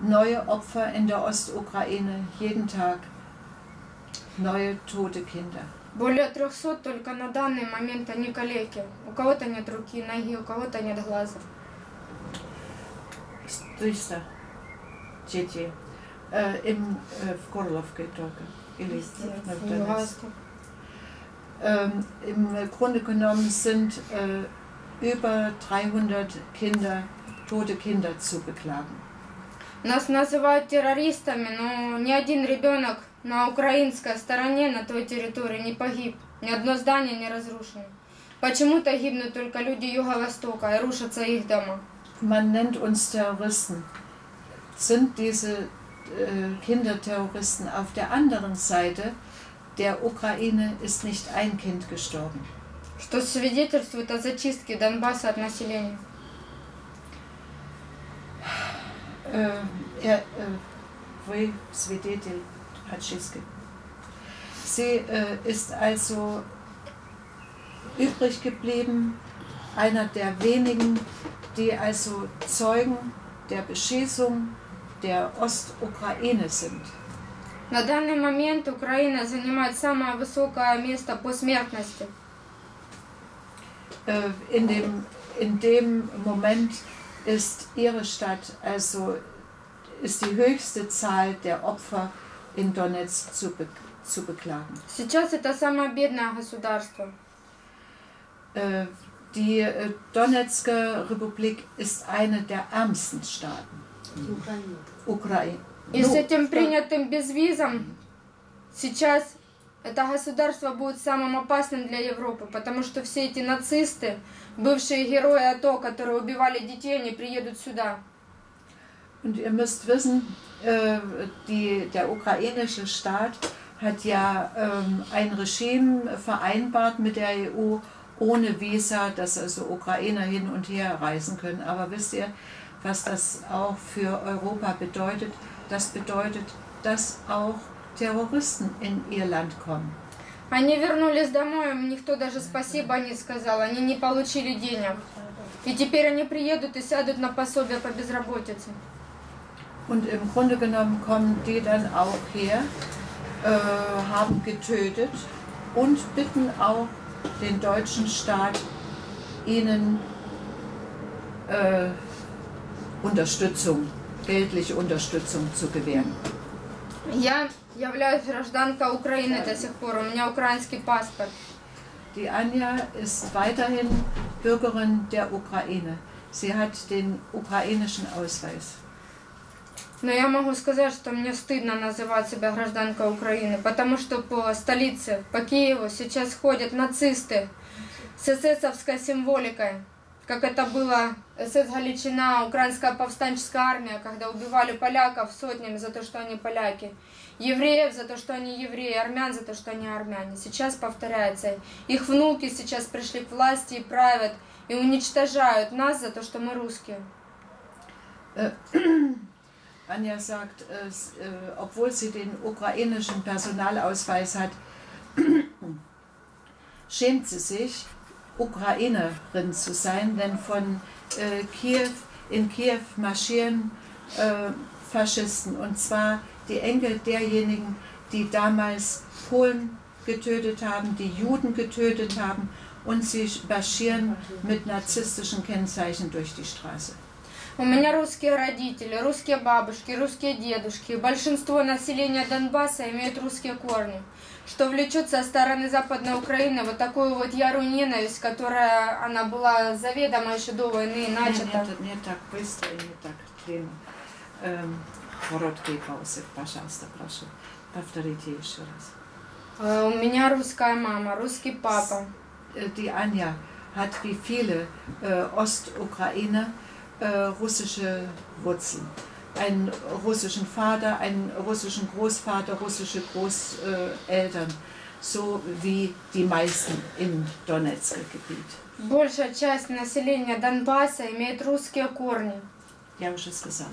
neue Opfer in der Ostukraine, jeden Tag neue tote Kinder. Более 300 только на данный момент они калеки. У кого-то нет руки, ноги, у кого-то нет глаза. 300 dzieci e, im, e, w Korlovke только. Или в Донецк. Ужасно. Ähm, Im Grunde genommen sind äh, über 300 Kinder, tote Kinder zu beklagen. Нас называют террористами, но ни один ребенок на украинской стороне, на той территории не погиб. Ни одно здание не разрушено. Почему-то гибнут только люди Юго-Востока и рушатся их дома. Man nennt uns Terroristen. Sind diese äh, Kinder Terroristen? Auf der anderen Seite der Ukraine ist nicht ein Kind gestorben. Что свидетельствует о зачистке Донбасса от населения. Äh, er, äh, вы свидетель очистки. Sie äh, ist also übrig geblieben, einer der wenigen, die also Zeugen der Beschießung der Ostukraine sind. На данный момент Украина занимает самое высокое место по смертности. Äh, in, dem, in dem Moment ist ihre Stadt, also ist die höchste Zahl der Opfer in Donetsk zu, be zu beklagen. Сейчас это самое бедное государство. Äh, die äh, Donetsker Republik ist eine der ärmsten Staaten. Ukraine. И с Ну, этим что- принятым безвизом сейчас это государство будет самым опасным для Европы, потому что все эти нацисты, бывшие герои АТО, которые убивали детей, они приедут сюда. Und ihr müsst wissen, äh, die, der ukrainische Staat hat ja ähm, ein Regime vereinbart mit der EU ohne Visa, dass also Ukrainer hin und her reisen können. Aber wisst ihr, was das auch für Europa bedeutet? Das bedeutet, dass auch Terroristen in ihr Land kommen. Они вернулись домой, им никто даже спасибо не сказал, они не получили денег. И теперь они приедут и сядут на пособие по безработице. Und im Grunde genommen kommen die dann auch her, äh, haben getötet und bitten auch den deutschen Staat, ihnen äh, Unterstützung, geldliche Unterstützung zu gewähren. Я являюсь гражданкой Украины до сих пор, у меня украинский паспорт. Die Anja ist weiterhin Bürgerin der Ukraine. Sie hat den ukrainischen Ausweis. Но я могу сказать, что мне стыдно называть себя гражданкой Украины, потому что по столице, по Киеву сейчас ходят нацисты с эсэсовской символикой, Как это было СС Галичина, украинская повстанческая армия, когда убивали поляков сотнями за то, что они поляки, евреев за то, что они евреи, армян за то, что они армяне. Сейчас повторяется. Их внуки сейчас пришли к власти и правят, и уничтожают нас за то, что мы русские. Anja sagt, äh, äh, obwohl sie den ukrainischen Personalausweis hat, schämt sie sich, Ukrainerin zu sein, denn von äh, Kiew, in Kiew marschieren äh, Faschisten und zwar die Enkel derjenigen, die damals Polen getötet haben, die Juden getötet haben und sie marschieren mit narzisstischen Kennzeichen durch die Straße. У меня русские родители, русские бабушки, русские дедушки. Большинство населения Донбасса имеют русские корни, Что влечет со стороны Западной Украины вот такую вот ярую ненависть, которая она была заведомо еще до войны начата. не, не так быстро не так длинно. Эм, короткие паузы, пожалуйста, прошу. Повторите еще раз. Э, У меня русская мама, русский папа. die Anja hat wie viele äh, Ostukrainer äh, russische Wurzeln. Einen russischen Vater, einen russischen Großvater, russische Großeltern, so wie die meisten im Donetsker Gebiet. Большая часть населения Донбасса имеет русские корни. Я уже сказала.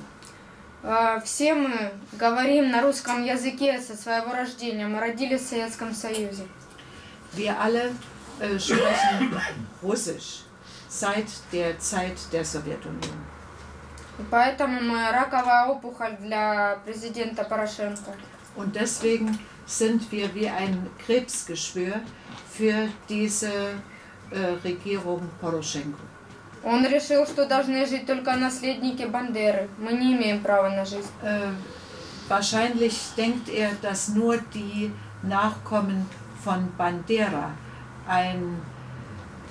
Э, Все мы говорим на русском языке со своего рождения. Мы родились в Советском Союзе. Wir alle äh, sprechen Russisch seit der Zeit der Sowjetunion. И поэтому мы раковая опухоль для президента Порошенко. Und deswegen sind wir wie ein Krebsgeschwür für diese äh, Regierung Poroschenko. Он решил, что должны жить только наследники Бандеры. Мы не имеем права на жизнь. Äh, wahrscheinlich denkt er, dass nur die Nachkommen von Bandera ein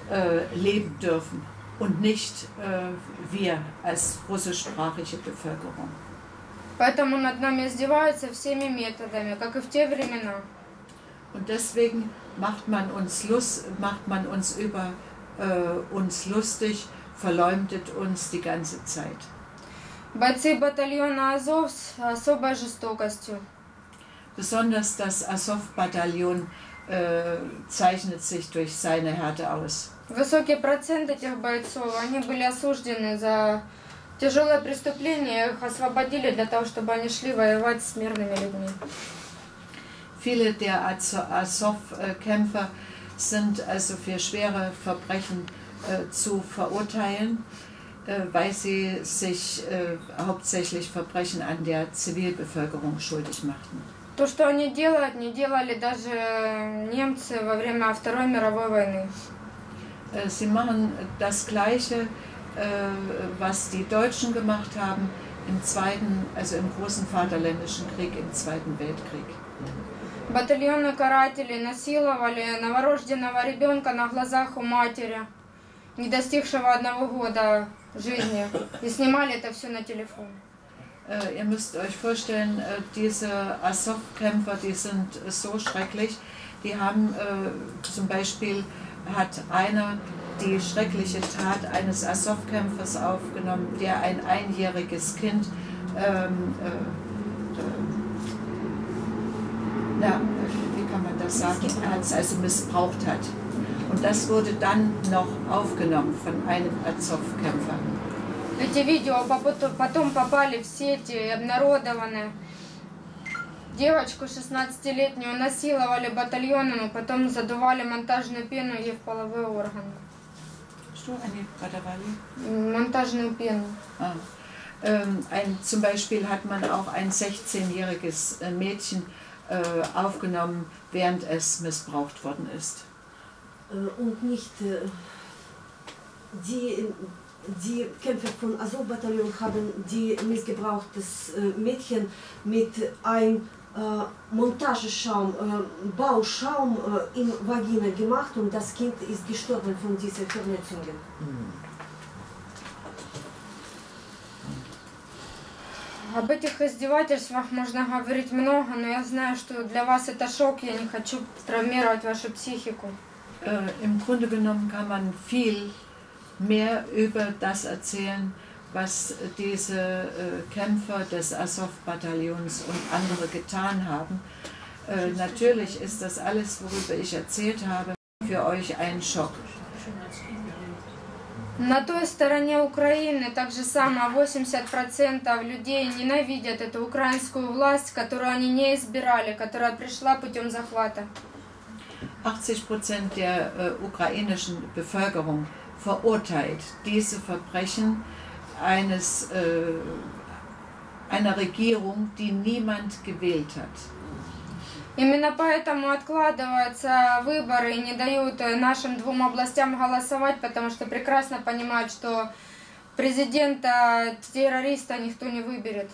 äh, leben dürfen und nicht äh, wir als russischsprachige Bevölkerung. Поэтому над нами издеваются всеми методами, как и в те времена. Und deswegen macht man uns, Lust, macht man uns über äh, uns lustig, verleumdet uns die ganze Zeit. Бойцы батальона Азов с особой жестокостью. Besonders das Azov-Bataillon äh, zeichnet sich durch seine Härte aus. Высокий процент этих бойцов, они были осуждены за тяжелое преступление, их освободили для того, чтобы они шли воевать с мирными людьми. Viele der Azo- Azov-Kämpfer sind also für schwere Verbrechen äh, zu verurteilen, äh, weil sie sich äh, hauptsächlich Verbrechen an der Zivilbevölkerung schuldig machten. То, что они делают, не делали даже немцы во время Второй мировой войны. Äh, Sie machen das Gleiche, äh, was die Deutschen gemacht haben im Zweiten, also im großen Vaterländischen Krieg, im Zweiten Weltkrieg. Батальоны карателей насиловали новорожденного ребенка на глазах у матери, не достигшего одного года жизни, и снимали это все на телефон. Äh, ihr müsst euch vorstellen, äh, diese Azov-Kämpfer, die sind äh, so schrecklich. Die haben äh, zum Beispiel, hat einer die schreckliche Tat eines Azov-Kämpfers aufgenommen, der ein einjähriges Kind ähm, äh, äh, na, wie kann man das sagen, er hat es also missbraucht hat. Und das wurde dann noch aufgenommen von einem Azov-Kämpfer. Эти видео попото- потом попали в сети и обнародованы. Девочку 16-летнюю насиловали батальоном, и потом задували монтажную пену ей в половые органы. Что они подавали? М, Монтажную пену. Ah. Ähm, ein, zum Beispiel hat man auch ein 16-jähriges äh, Mädchen äh, aufgenommen, während es missbraucht worden ist. Äh, und nicht äh, die, die Kämpfer von Azov-Bataillon haben die missgebrauchtes äh, Mädchen mit einem äh, Montageschaum, äh, Bauschaum äh, in Vagina gemacht und das Kind ist gestorben von diesen Verletzungen. Об этих издевательствах можно говорить много, но я знаю, что для вас это шок, я не хочу травмировать вашу психику. Äh, Im Grunde genommen kann man viel mehr über das erzählen, was diese äh, Kämpfer des Azov-Bataillons und andere getan haben. Äh, natürlich ist das alles, worüber ich erzählt habe, für euch ein Schock. На той стороне Украины так же само 80% людей ненавидят эту украинскую власть, которую они не избирали, которая пришла путем захвата. 80 Prozent der äh, ukrainischen Bevölkerung verurteilt diese Verbrechen eines, äh, einer Regierung, die niemand gewählt hat. Именно поэтому откладываются выборы и не дают э, нашим двум областям голосовать, потому что прекрасно понимают, что президента-террориста никто не выберет.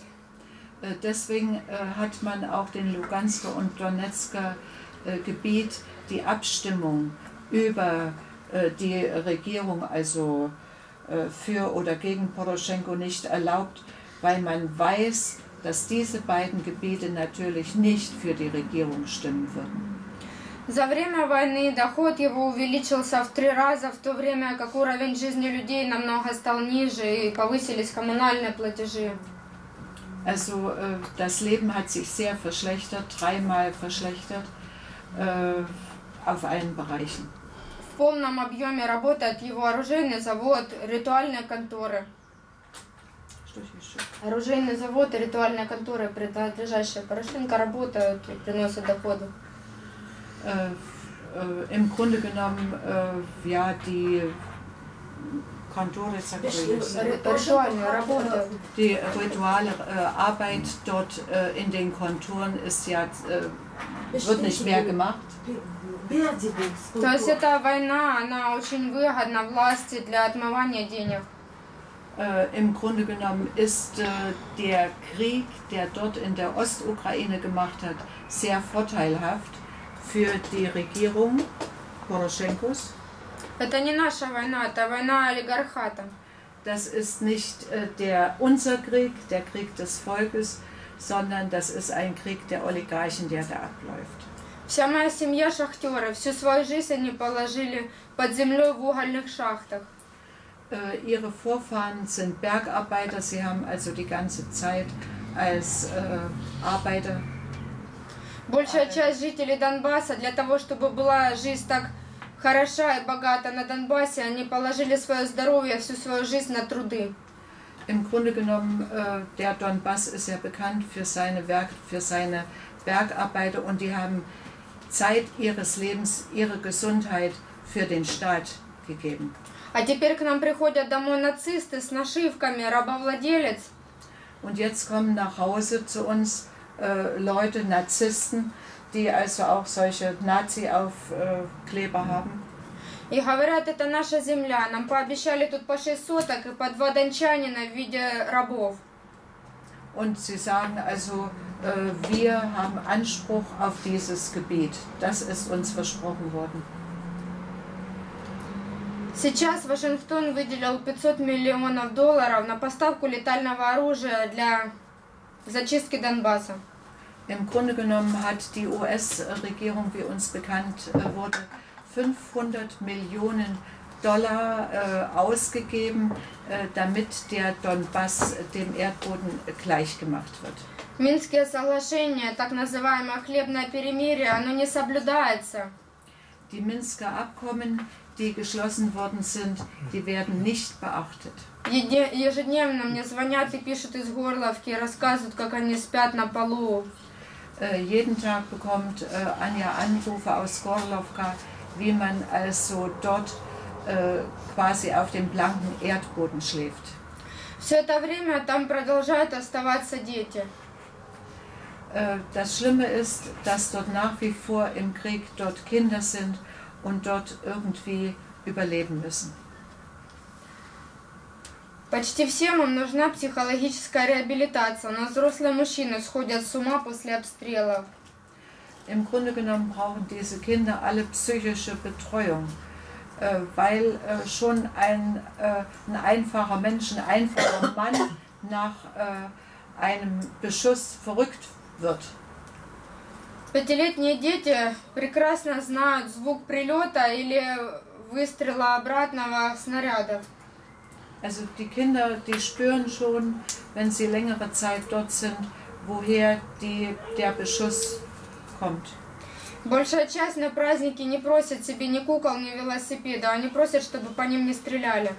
Äh, Deswegen äh, hat man auch den Lugansker und Donetsker äh, Gebiet die Abstimmung über äh, die Regierung, also äh, für oder gegen Poroschenko, nicht erlaubt, weil man weiß, dass diese beiden Gebiete natürlich nicht für die Regierung stimmen würden. За время войны доход его увеличился в три раза, в то время как уровень жизни людей намного стал ниже и повысились коммунальные платежи. Also äh, das Leben hat sich sehr verschlechtert, dreimal verschlechtert äh, auf allen Bereichen. В полном объеме работает его оружейный завод, ритуальные конторы. Что еще? Оружейный завод и ритуальные конторы, принадлежащие Порошенко, работают и приносят доходы. Äh, äh, Im Grunde genommen, äh, ja, die Kantore, sagt die rituale äh, Arbeit dort äh, in den Konturen ist ja, äh, wird nicht mehr gemacht. Бердибу, То есть эта война, она очень выгодна власти для отмывания денег. Äh, Im Grunde genommen ist äh, der Krieg, der dort in der Ostukraine gemacht hat, sehr vorteilhaft für die Regierung Poroschenkos. Это не наша война, это война олигархата. Das ist nicht äh, der unser Krieg, der Krieg des Volkes, sondern das ist ein Krieg der Oligarchen, der da abläuft. Вся моя семья шахтеры, всю свою жизнь они положили под землей в угольных шахтах. Äh, ihre Vorfahren sind Bergarbeiter, sie haben also die ganze Zeit als äh, Arbeiter Большая часть жителей Донбасса для того, чтобы была жизнь так хороша и богата на Донбассе, они положили свое здоровье, всю свою жизнь на труды. Im Grunde genommen, äh, der Donbass ist ja bekannt für seine Werk, für seine Bergarbeiter und die haben Zeit ihres Lebens, ihre Gesundheit für den Staat gegeben. А теперь к нам приходят домой нацисты с нашивками «рабовладелец». Und jetzt kommen nach Hause zu uns äh, Leute, Narzissten, die also auch solche Nazi-Aufkleber haben. И говорят, это наша земля. Нам пообещали тут по 6 соток и по два дончанина в виде рабов. Und sie sagen also, äh, wir haben Anspruch auf dieses Gebiet. Das ist uns versprochen worden. Сейчас Вашингтон выделил 500 миллионов долларов на поставку летального оружия для зачистки Донбасса. Im Grunde genommen hat die US-Regierung, wie uns bekannt äh, wurde, 500 Millionen Dollar äh, ausgegeben, äh, damit der Donbass dem Erdboden gleichgemacht wird. Минские соглашения, так называемое хлебное перемирие, оно не соблюдается. Die Minsker Abkommen, die geschlossen worden sind, die werden nicht beachtet. Еде- Ежедневно мне звонят и пишут из Горловки, рассказывают, как они спят на полу. Äh, jeden Tag bekommt äh, Anja Anrufe aus Gorlovka, wie man also dort äh, quasi auf dem blanken Erdboden schläft. Все это время там продолжают оставаться дети. Äh, das Schlimme ist, dass dort nach wie vor im Krieg dort Kinder sind und dort irgendwie überleben müssen. Почти всем им нужна психологическая реабилитация, но взрослые мужчины сходят с ума после обстрелов. Im Grunde genommen brauchen diese Kinder alle psychische Betreuung, äh, weil äh, schon ein, äh, ein einfacher Mensch, ein einfacher Mann nach äh, einem Beschuss verrückt wird. Пятилетние дети прекрасно знают звук прилета или выстрела обратного снаряда. Also die Kinder, die spüren schon, wenn sie längere Zeit dort sind, woher die, der Beschuss kommt. Большая часть на праздники не просит себе ни кукол, ни велосипеда. Они просят, чтобы по ним не стреляли.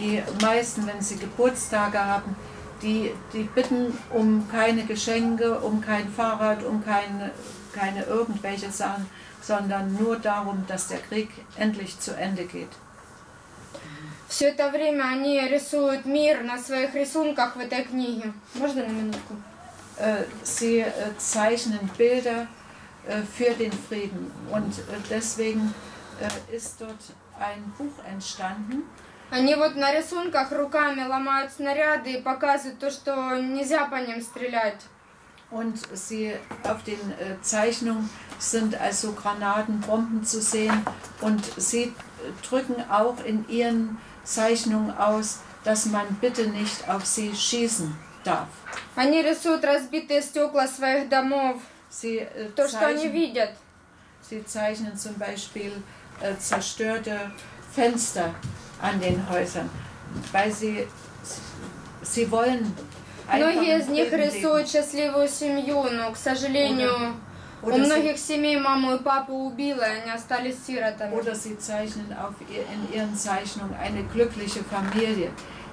Die meisten, wenn sie Geburtstage haben, die, die bitten um keine Geschenke, um kein Fahrrad, um keine, keine irgendwelche Sachen, sondern nur darum, dass der Krieg endlich zu Ende geht. Все это время они рисуют мир на своих рисунках в этой книге. Можно на минутку? Äh, Sie äh, zeichnen Bilder äh, für den Frieden und äh, deswegen äh, ist dort ein Buch entstanden. Они вот на рисунках руками ломают снаряды и показывают то, что нельзя по ним стрелять. Und sie auf den äh, Zeichnungen sind also Granaten, Bomben zu sehen und sie äh, drücken auch in ihren Zeichnungen aus, dass man bitte nicht auf sie schießen darf. Они рисуют разбитые стекла своих домов, Sie, äh, то, что они zeichnen, видят. Sie zeichnen zum Beispiel äh, zerstörte Fenster an den Häusern, weil sie, sie wollen einfach Многие im из них Frieden leben. рисуют счастливую семью, но, к сожалению, у Oder sie, многих семей маму и папу убило, и они остались сиротами. oder sie zeichnen auf ihr, in ihren Zeichnungen eine glückliche Familie,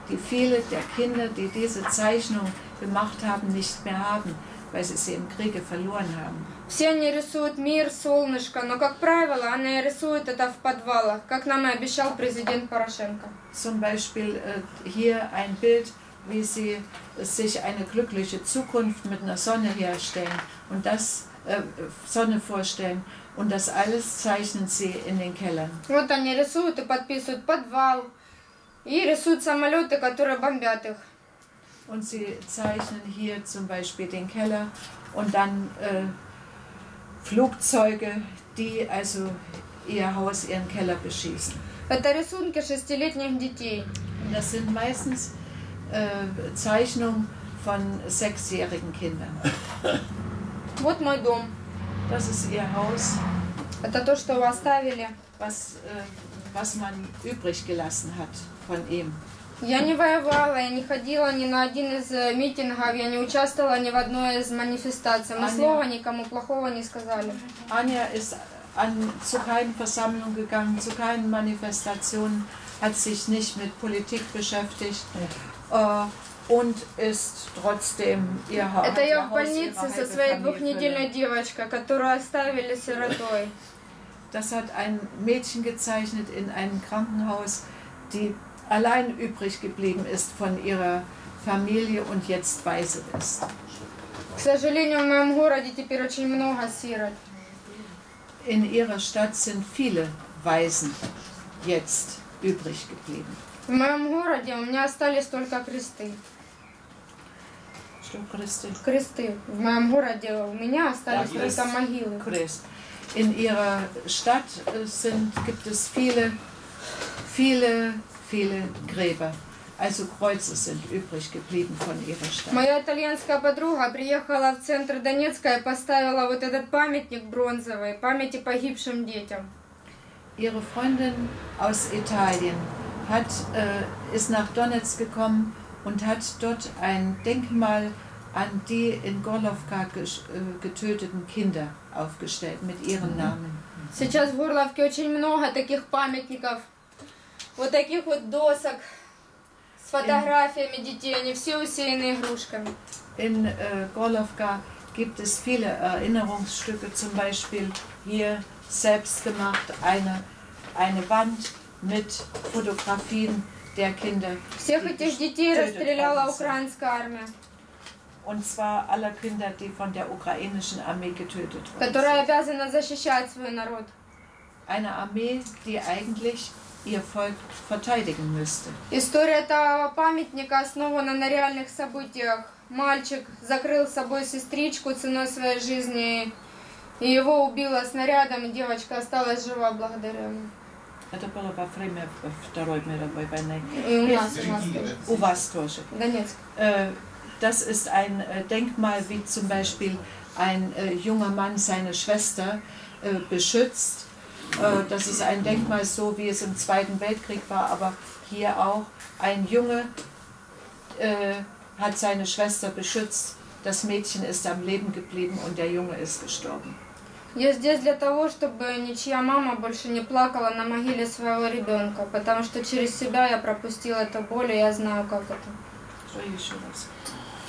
die viele der Kinder, die diese Zeichnung gemacht haben, nicht mehr haben, weil sie sie im Kriege verloren haben. Все они рисуют мир, солнышко, но, как правило, они рисуют это в подвалах, как нам и обещал президент Порошенко. Zum Beispiel äh, hier ein Bild, wie sie sich eine glückliche Zukunft mit einer Sonne herstellen und das äh, Sonne vorstellen und das alles zeichnen sie in den Kellern. Вот они рисуют и подписывают подвал, и рисуют самолеты, которые бомбят их. Und sie zeichnen hier zum Beispiel den Keller und dann äh, Flugzeuge, die also ihr Haus, ihren Keller beschießen. Это рисунки шестилетних детей. Und das sind meistens äh, Zeichnungen von sechsjährigen Kindern. Вот мой дом. Das ist ihr Haus, Это то, что вы оставили. was, äh, was man übrig gelassen hat von ihm. Я не воевала, я не ходила ни на один из э, митингов, я не участвовала ни в одной из манифестаций. Мы Аня. слова никому плохого не сказали. Anja ist an, zu keinen Versammlungen gegangen, zu keinen Manifestationen, hat sich nicht mit Politik beschäftigt äh, und ist trotzdem ihr Ha- Это я в Haus, больнице со своей двухнедельной девочкой, которую оставили сиротой. Das hat ein Mädchen gezeichnet in einem Krankenhaus, die allein übrig geblieben ist von ihrer Familie und jetzt weise ist. К сожалению, в моем городе теперь очень много сирот. In ihrer Stadt sind viele Waisen jetzt übrig geblieben. В моем городе у меня остались только кресты. Что, Christi? Кресты. В моем городе у меня остались Да, только есть. могилы. Christ. In ihrer Stadt äh, sind, gibt es viele, viele, viele Gräber. Also Kreuze sind übrig geblieben von ihrer Stadt. Моя итальянская подруга приехала в центр Донецка и поставила вот этот памятник бронзовый, памяти погибшим детям. Ihre Freundin aus Italien hat, äh, ist nach Donetsk gekommen und hat dort ein Denkmal an die in Gorlovka gesch- äh, getöteten Kinder aufgestellt mit ihren Namen. Сейчас в Горловке очень много таких памятников, вот таких вот досок с фотографиями детей, они все усеяны игрушками. In äh, Gorlovka gibt es viele Erinnerungsstücke, zum Beispiel hier selbst gemacht eine, eine Wand mit Fotografien der Kinder. Всех die этих детей getötet расстреляла worden sind. украинская армия, Und zwar aller Kinder, die von der ukrainischen Armee getötet wurden. которая обязана защищать свой народ. Eine Armee, die eigentlich ihr Volk verteidigen müsste. История этого памятника основана на реальных событиях. Мальчик закрыл с собой сестричку ценой своей жизни, и его убило снарядом, и девочка осталась жива благодаря ему. Это было во время Второй мировой войны. И у нас, у нас У вас тоже. Донецк. Äh, Das ist ein äh, Denkmal, wie zum Beispiel ein äh, junger Mann seine Schwester äh, beschützt. Äh, Das ist ein Denkmal, so wie es im Zweiten Weltkrieg war, aber hier auch ein Junge äh, hat seine Schwester beschützt. Das Mädchen ist am Leben geblieben und der Junge ist gestorben. Я здесь для того, чтобы ничья мама больше не плакала на могиле своего ребенка, потому что через себя я пропустила эту боль, и я знаю, как это. Что еще раз?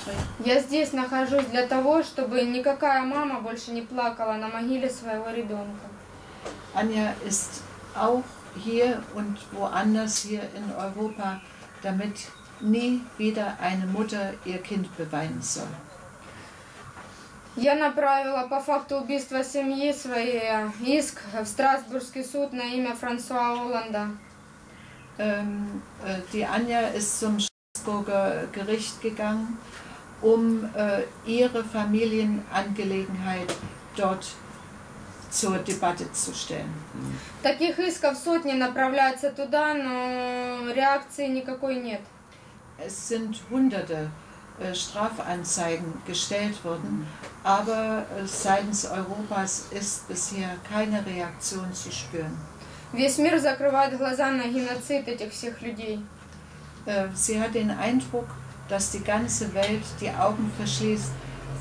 Что? Я здесь нахожусь для того, чтобы никакая мама больше не плакала на могиле своего ребенка. Anja ist auch hier und woanders hier in Europa, damit nie wieder eine Mutter ihr Kind beweinen soll. Я направила по факту убийства семьи своей иск в Страсбургский суд на имя Франсуа Оланда. Ähm, äh, die Anja ist zum Straßburger Gericht gegangen, um äh, ihre Familienangelegenheit dort zur Debatte zu stellen. Таких исков сотни направляются туда, но реакции никакой нет. Es sind hunderte äh, Strafanzeigen gestellt wurden, aber äh, seitens Europas ist bisher keine Reaktion zu spüren. Весь мир закрывает глаза на геноцид этих всех людей. Äh, Sie hat den Eindruck, dass die ganze Welt die Augen verschließt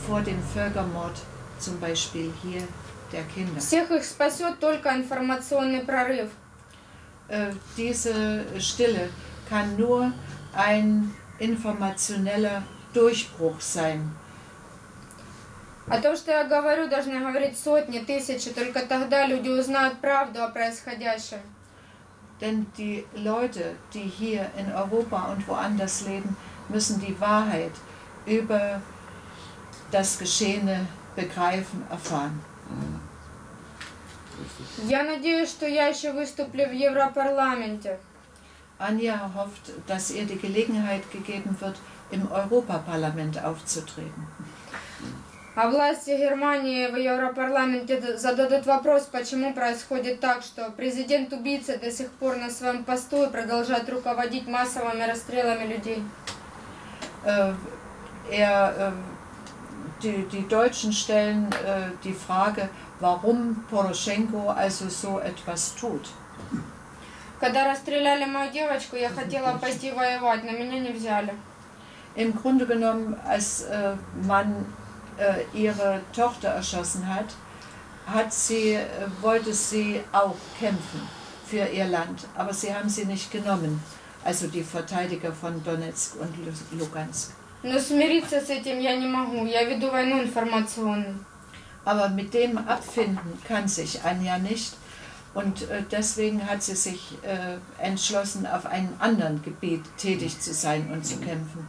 vor dem Völkermord, zum Beispiel hier der Kinder. Всех их спасет только информационный прорыв. Äh, Diese Stille kann nur ein informationeller Durchbruch sein. О том, что я говорю, должны говорить сотни, тысячи. Только тогда люди узнают правду о происходящем. Denn die Leute, die hier in Europa und woanders leben, müssen die Wahrheit über das Geschehene begreifen, erfahren. Я надеюсь, что я еще выступлю в Европарламенте. Anja hofft, dass ihr die Gelegenheit gegeben wird, im Europaparlament aufzutreten. А власти Германии в Европарламенте зададут вопрос, почему происходит так, что президент-убийца до сих пор на своем посту и продолжает руководить массовыми расстрелами людей. Er, die, die Deutschen stellen äh, die Frage, warum Poroschenko also so etwas tut. Когда расстреляли мою девочку, я хотела пойти воевать, но меня не взяли. Im Grunde genommen, als äh, man äh, ihre Tochter erschossen hat, hat sie, äh, wollte sie auch kämpfen für ihr Land, aber sie haben sie nicht genommen, also die Verteidiger von Donetsk und Lu- Lugansk. Но смириться с этим я не могу. Я веду войну информационную. Aber mit dem abfinden kann sich Anja nicht und äh, deswegen hat sie sich äh, entschlossen, auf einem anderen Gebiet tätig zu sein und zu kämpfen.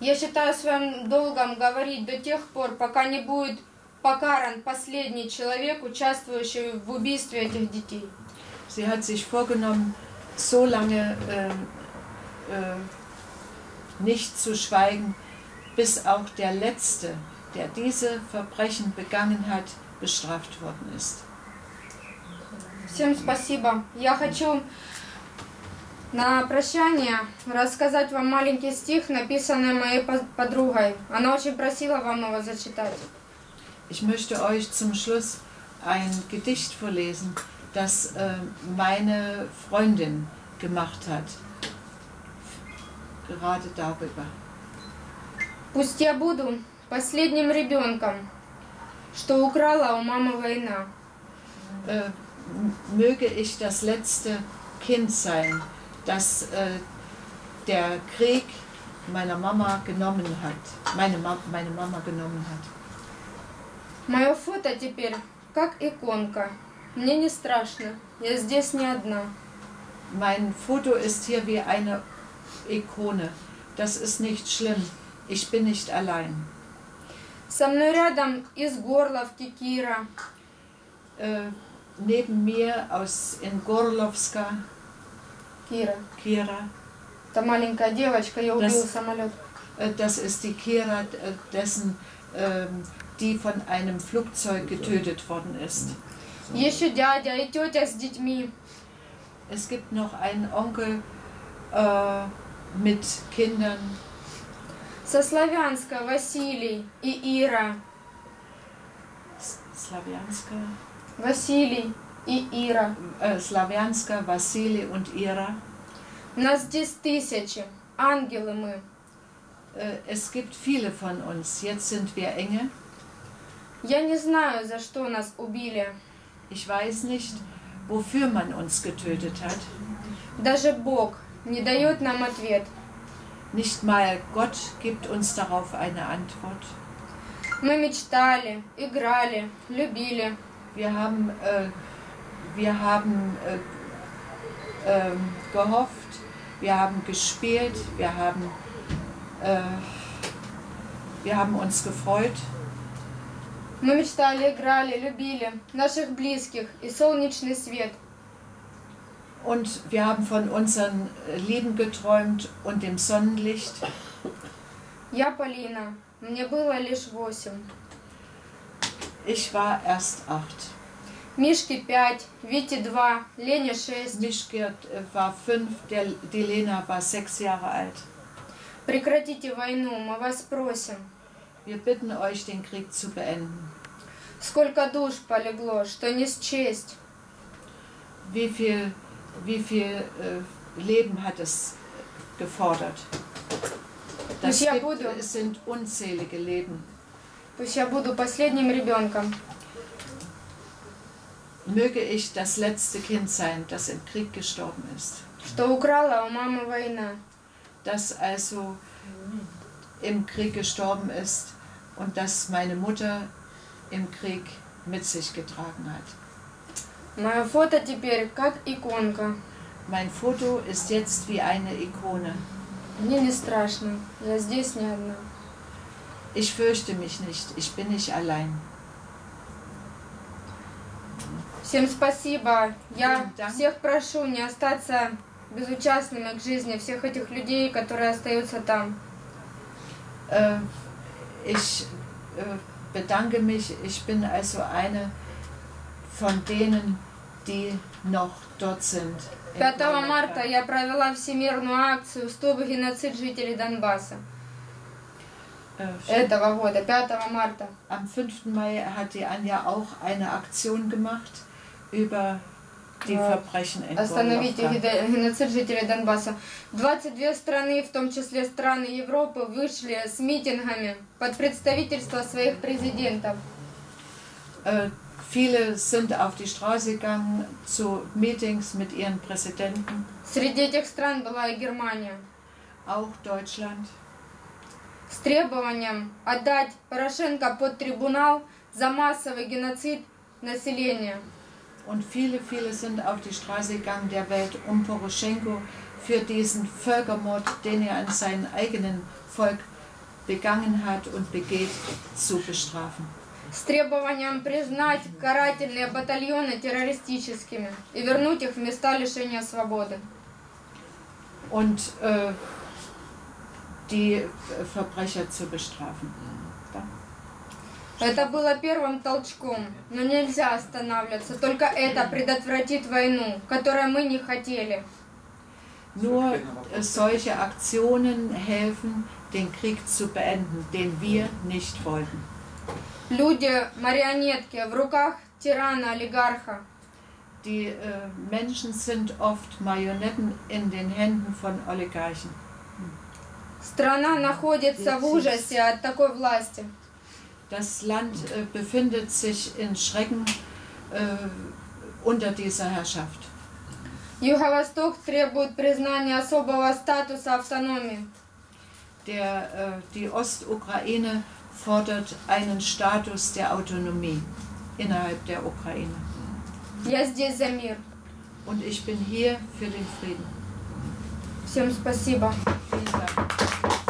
Я считаю своим долгом говорить до тех пор, пока не будет покаран последний человек, участвующий в убийстве этих детей. Sie hat sich vorgenommen, so lange äh, äh, nicht zu schweigen, bis auch der Letzte, der diese Verbrechen begangen hat, bestraft worden ist. Всем спасибо. Я хочу на прощание рассказать вам маленький стих, написанный моей по- подругой. Она очень просила вам его зачитать. Ich möchte euch zum Schluss ein Gedicht vorlesen, das äh, meine Freundin gemacht hat. Gerade darüber. Пусть я буду последним ребенком, что украла у мамы война. Äh, möge ich das letzte Kind sein, das äh, der Krieg meiner Mama genommen hat, meine, Ma meine Mama genommen hat. Мое фото теперь как иконка. Мне не страшно, я здесь не одна. Mein Foto ist hier wie eine Ikone. Das ist nicht schlimm. Ich bin nicht allein. Со мной рядом из Горловки Кира, Äh, neben mir aus in Gorlovska, Кира. Kira. Это маленькая девочка, ее убил Das- самолет. Äh, das ist die Kira, äh, dessen, ähm, die von einem Flugzeug getötet worden ist. Еще дядя и тетя с детьми. Es gibt noch einen Onkel äh, mit Kindern. Со Славянска Василий и Ира. S- Slawianska, Василий и Ира. äh, Slawianska, Vasili und Ira. Нас здесь тысячи. Ангелы мы. Äh, es gibt viele von uns. Jetzt sind wir enge. Я не знаю, за что нас убили. Ich weiß nicht, wofür man uns getötet hat. Даже Бог не дает нам ответ. Nicht mal Gott gibt uns darauf eine Antwort. Мы мечтали, играли, любили. Wir haben, äh, wir haben äh, ähm, gehofft, wir haben gespielt, wir haben, äh, wir haben uns gefreut. Мы мечтали, играли, любили наших близких и солнечный свет. Und wir haben von unseren äh, Lieben geträumt und dem Sonnenlicht. Я Полина. Мне было лишь восемь. Ich war erst acht. Мишке пять, Вите два, Лене шесть. Mischgert äh, war fünf, der, die Lena war sechs Jahre alt. Прекратите войну, мы вас просим. Wir bitten euch, den Krieg zu beenden. Сколько душ полегло, что не счесть. Wie viel, wie viel äh, Leben hat es gefordert. Das gibt, es sind unzählige Leben. Möge ich das letzte Kind sein, das im Krieg gestorben ist. Das also im Krieg gestorben ist und das meine Mutter im Krieg mit sich getragen hat. Мое фото теперь как иконка. Mein Foto ist jetzt wie eine Ikone. Мне не страшно, я здесь не одна. Ich fürchte mich nicht, ich bin nicht allein. Всем спасибо. Я всех прошу не остаться безучастными к жизни всех этих людей, которые остаются там. Äh, ich äh, bedanke mich, ich bin also eine von denen, die noch dort sind. in 5 meiner марта я провела всемирную акцию «Стоп геноцид жителей Донбасса» Äh, этого года, 5 марта. Am 5. Mai hat die Anja auch eine Aktion gemacht über die Ja. Verbrechen in Остановите геноцид жителей Донбасса. 22 страны, в том числе страны Европы, вышли с митингами под представительство своих президентов. Äh, viele sind auf die Straße gegangen zu Meetings mit ihren Präsidenten, Среди этих стран была и Германия. auch Deutschland. с требованием отдать Порошенко под трибунал за массовый геноцид населения. Und viele, viele sind auf die Straße gegangen der Welt, um Poroschenko für diesen Völkermord, den er an seinem eigenen Volk begangen hat und begeht, zu bestrafen. С требованием признать карательные батальоны террористическими и вернуть их в места лишения свободы. Und äh, die Verbrecher zu bestrafen. Это было первым толчком, но нельзя останавливаться. Только это предотвратит войну, которой мы не хотели. Nur äh, solche Aktionen helfen, den Krieg zu beenden, den wir nicht wollten. Люди марионетки в руках тирана-олигарха. Die äh, Menschen sind oft Marionetten in den Händen von Oligarchen. Страна находится в ужасе от такой власти. Das Land äh, befindet sich in Schrecken äh, unter dieser Herrschaft. Юго-Восток требует признания особого статуса автономии. Der, äh, die Ostukraine fordert einen Status der Autonomie innerhalb der Ukraine. Я здесь за мир. Und ich bin hier für den Frieden. Всем спасибо. Vielen Dank.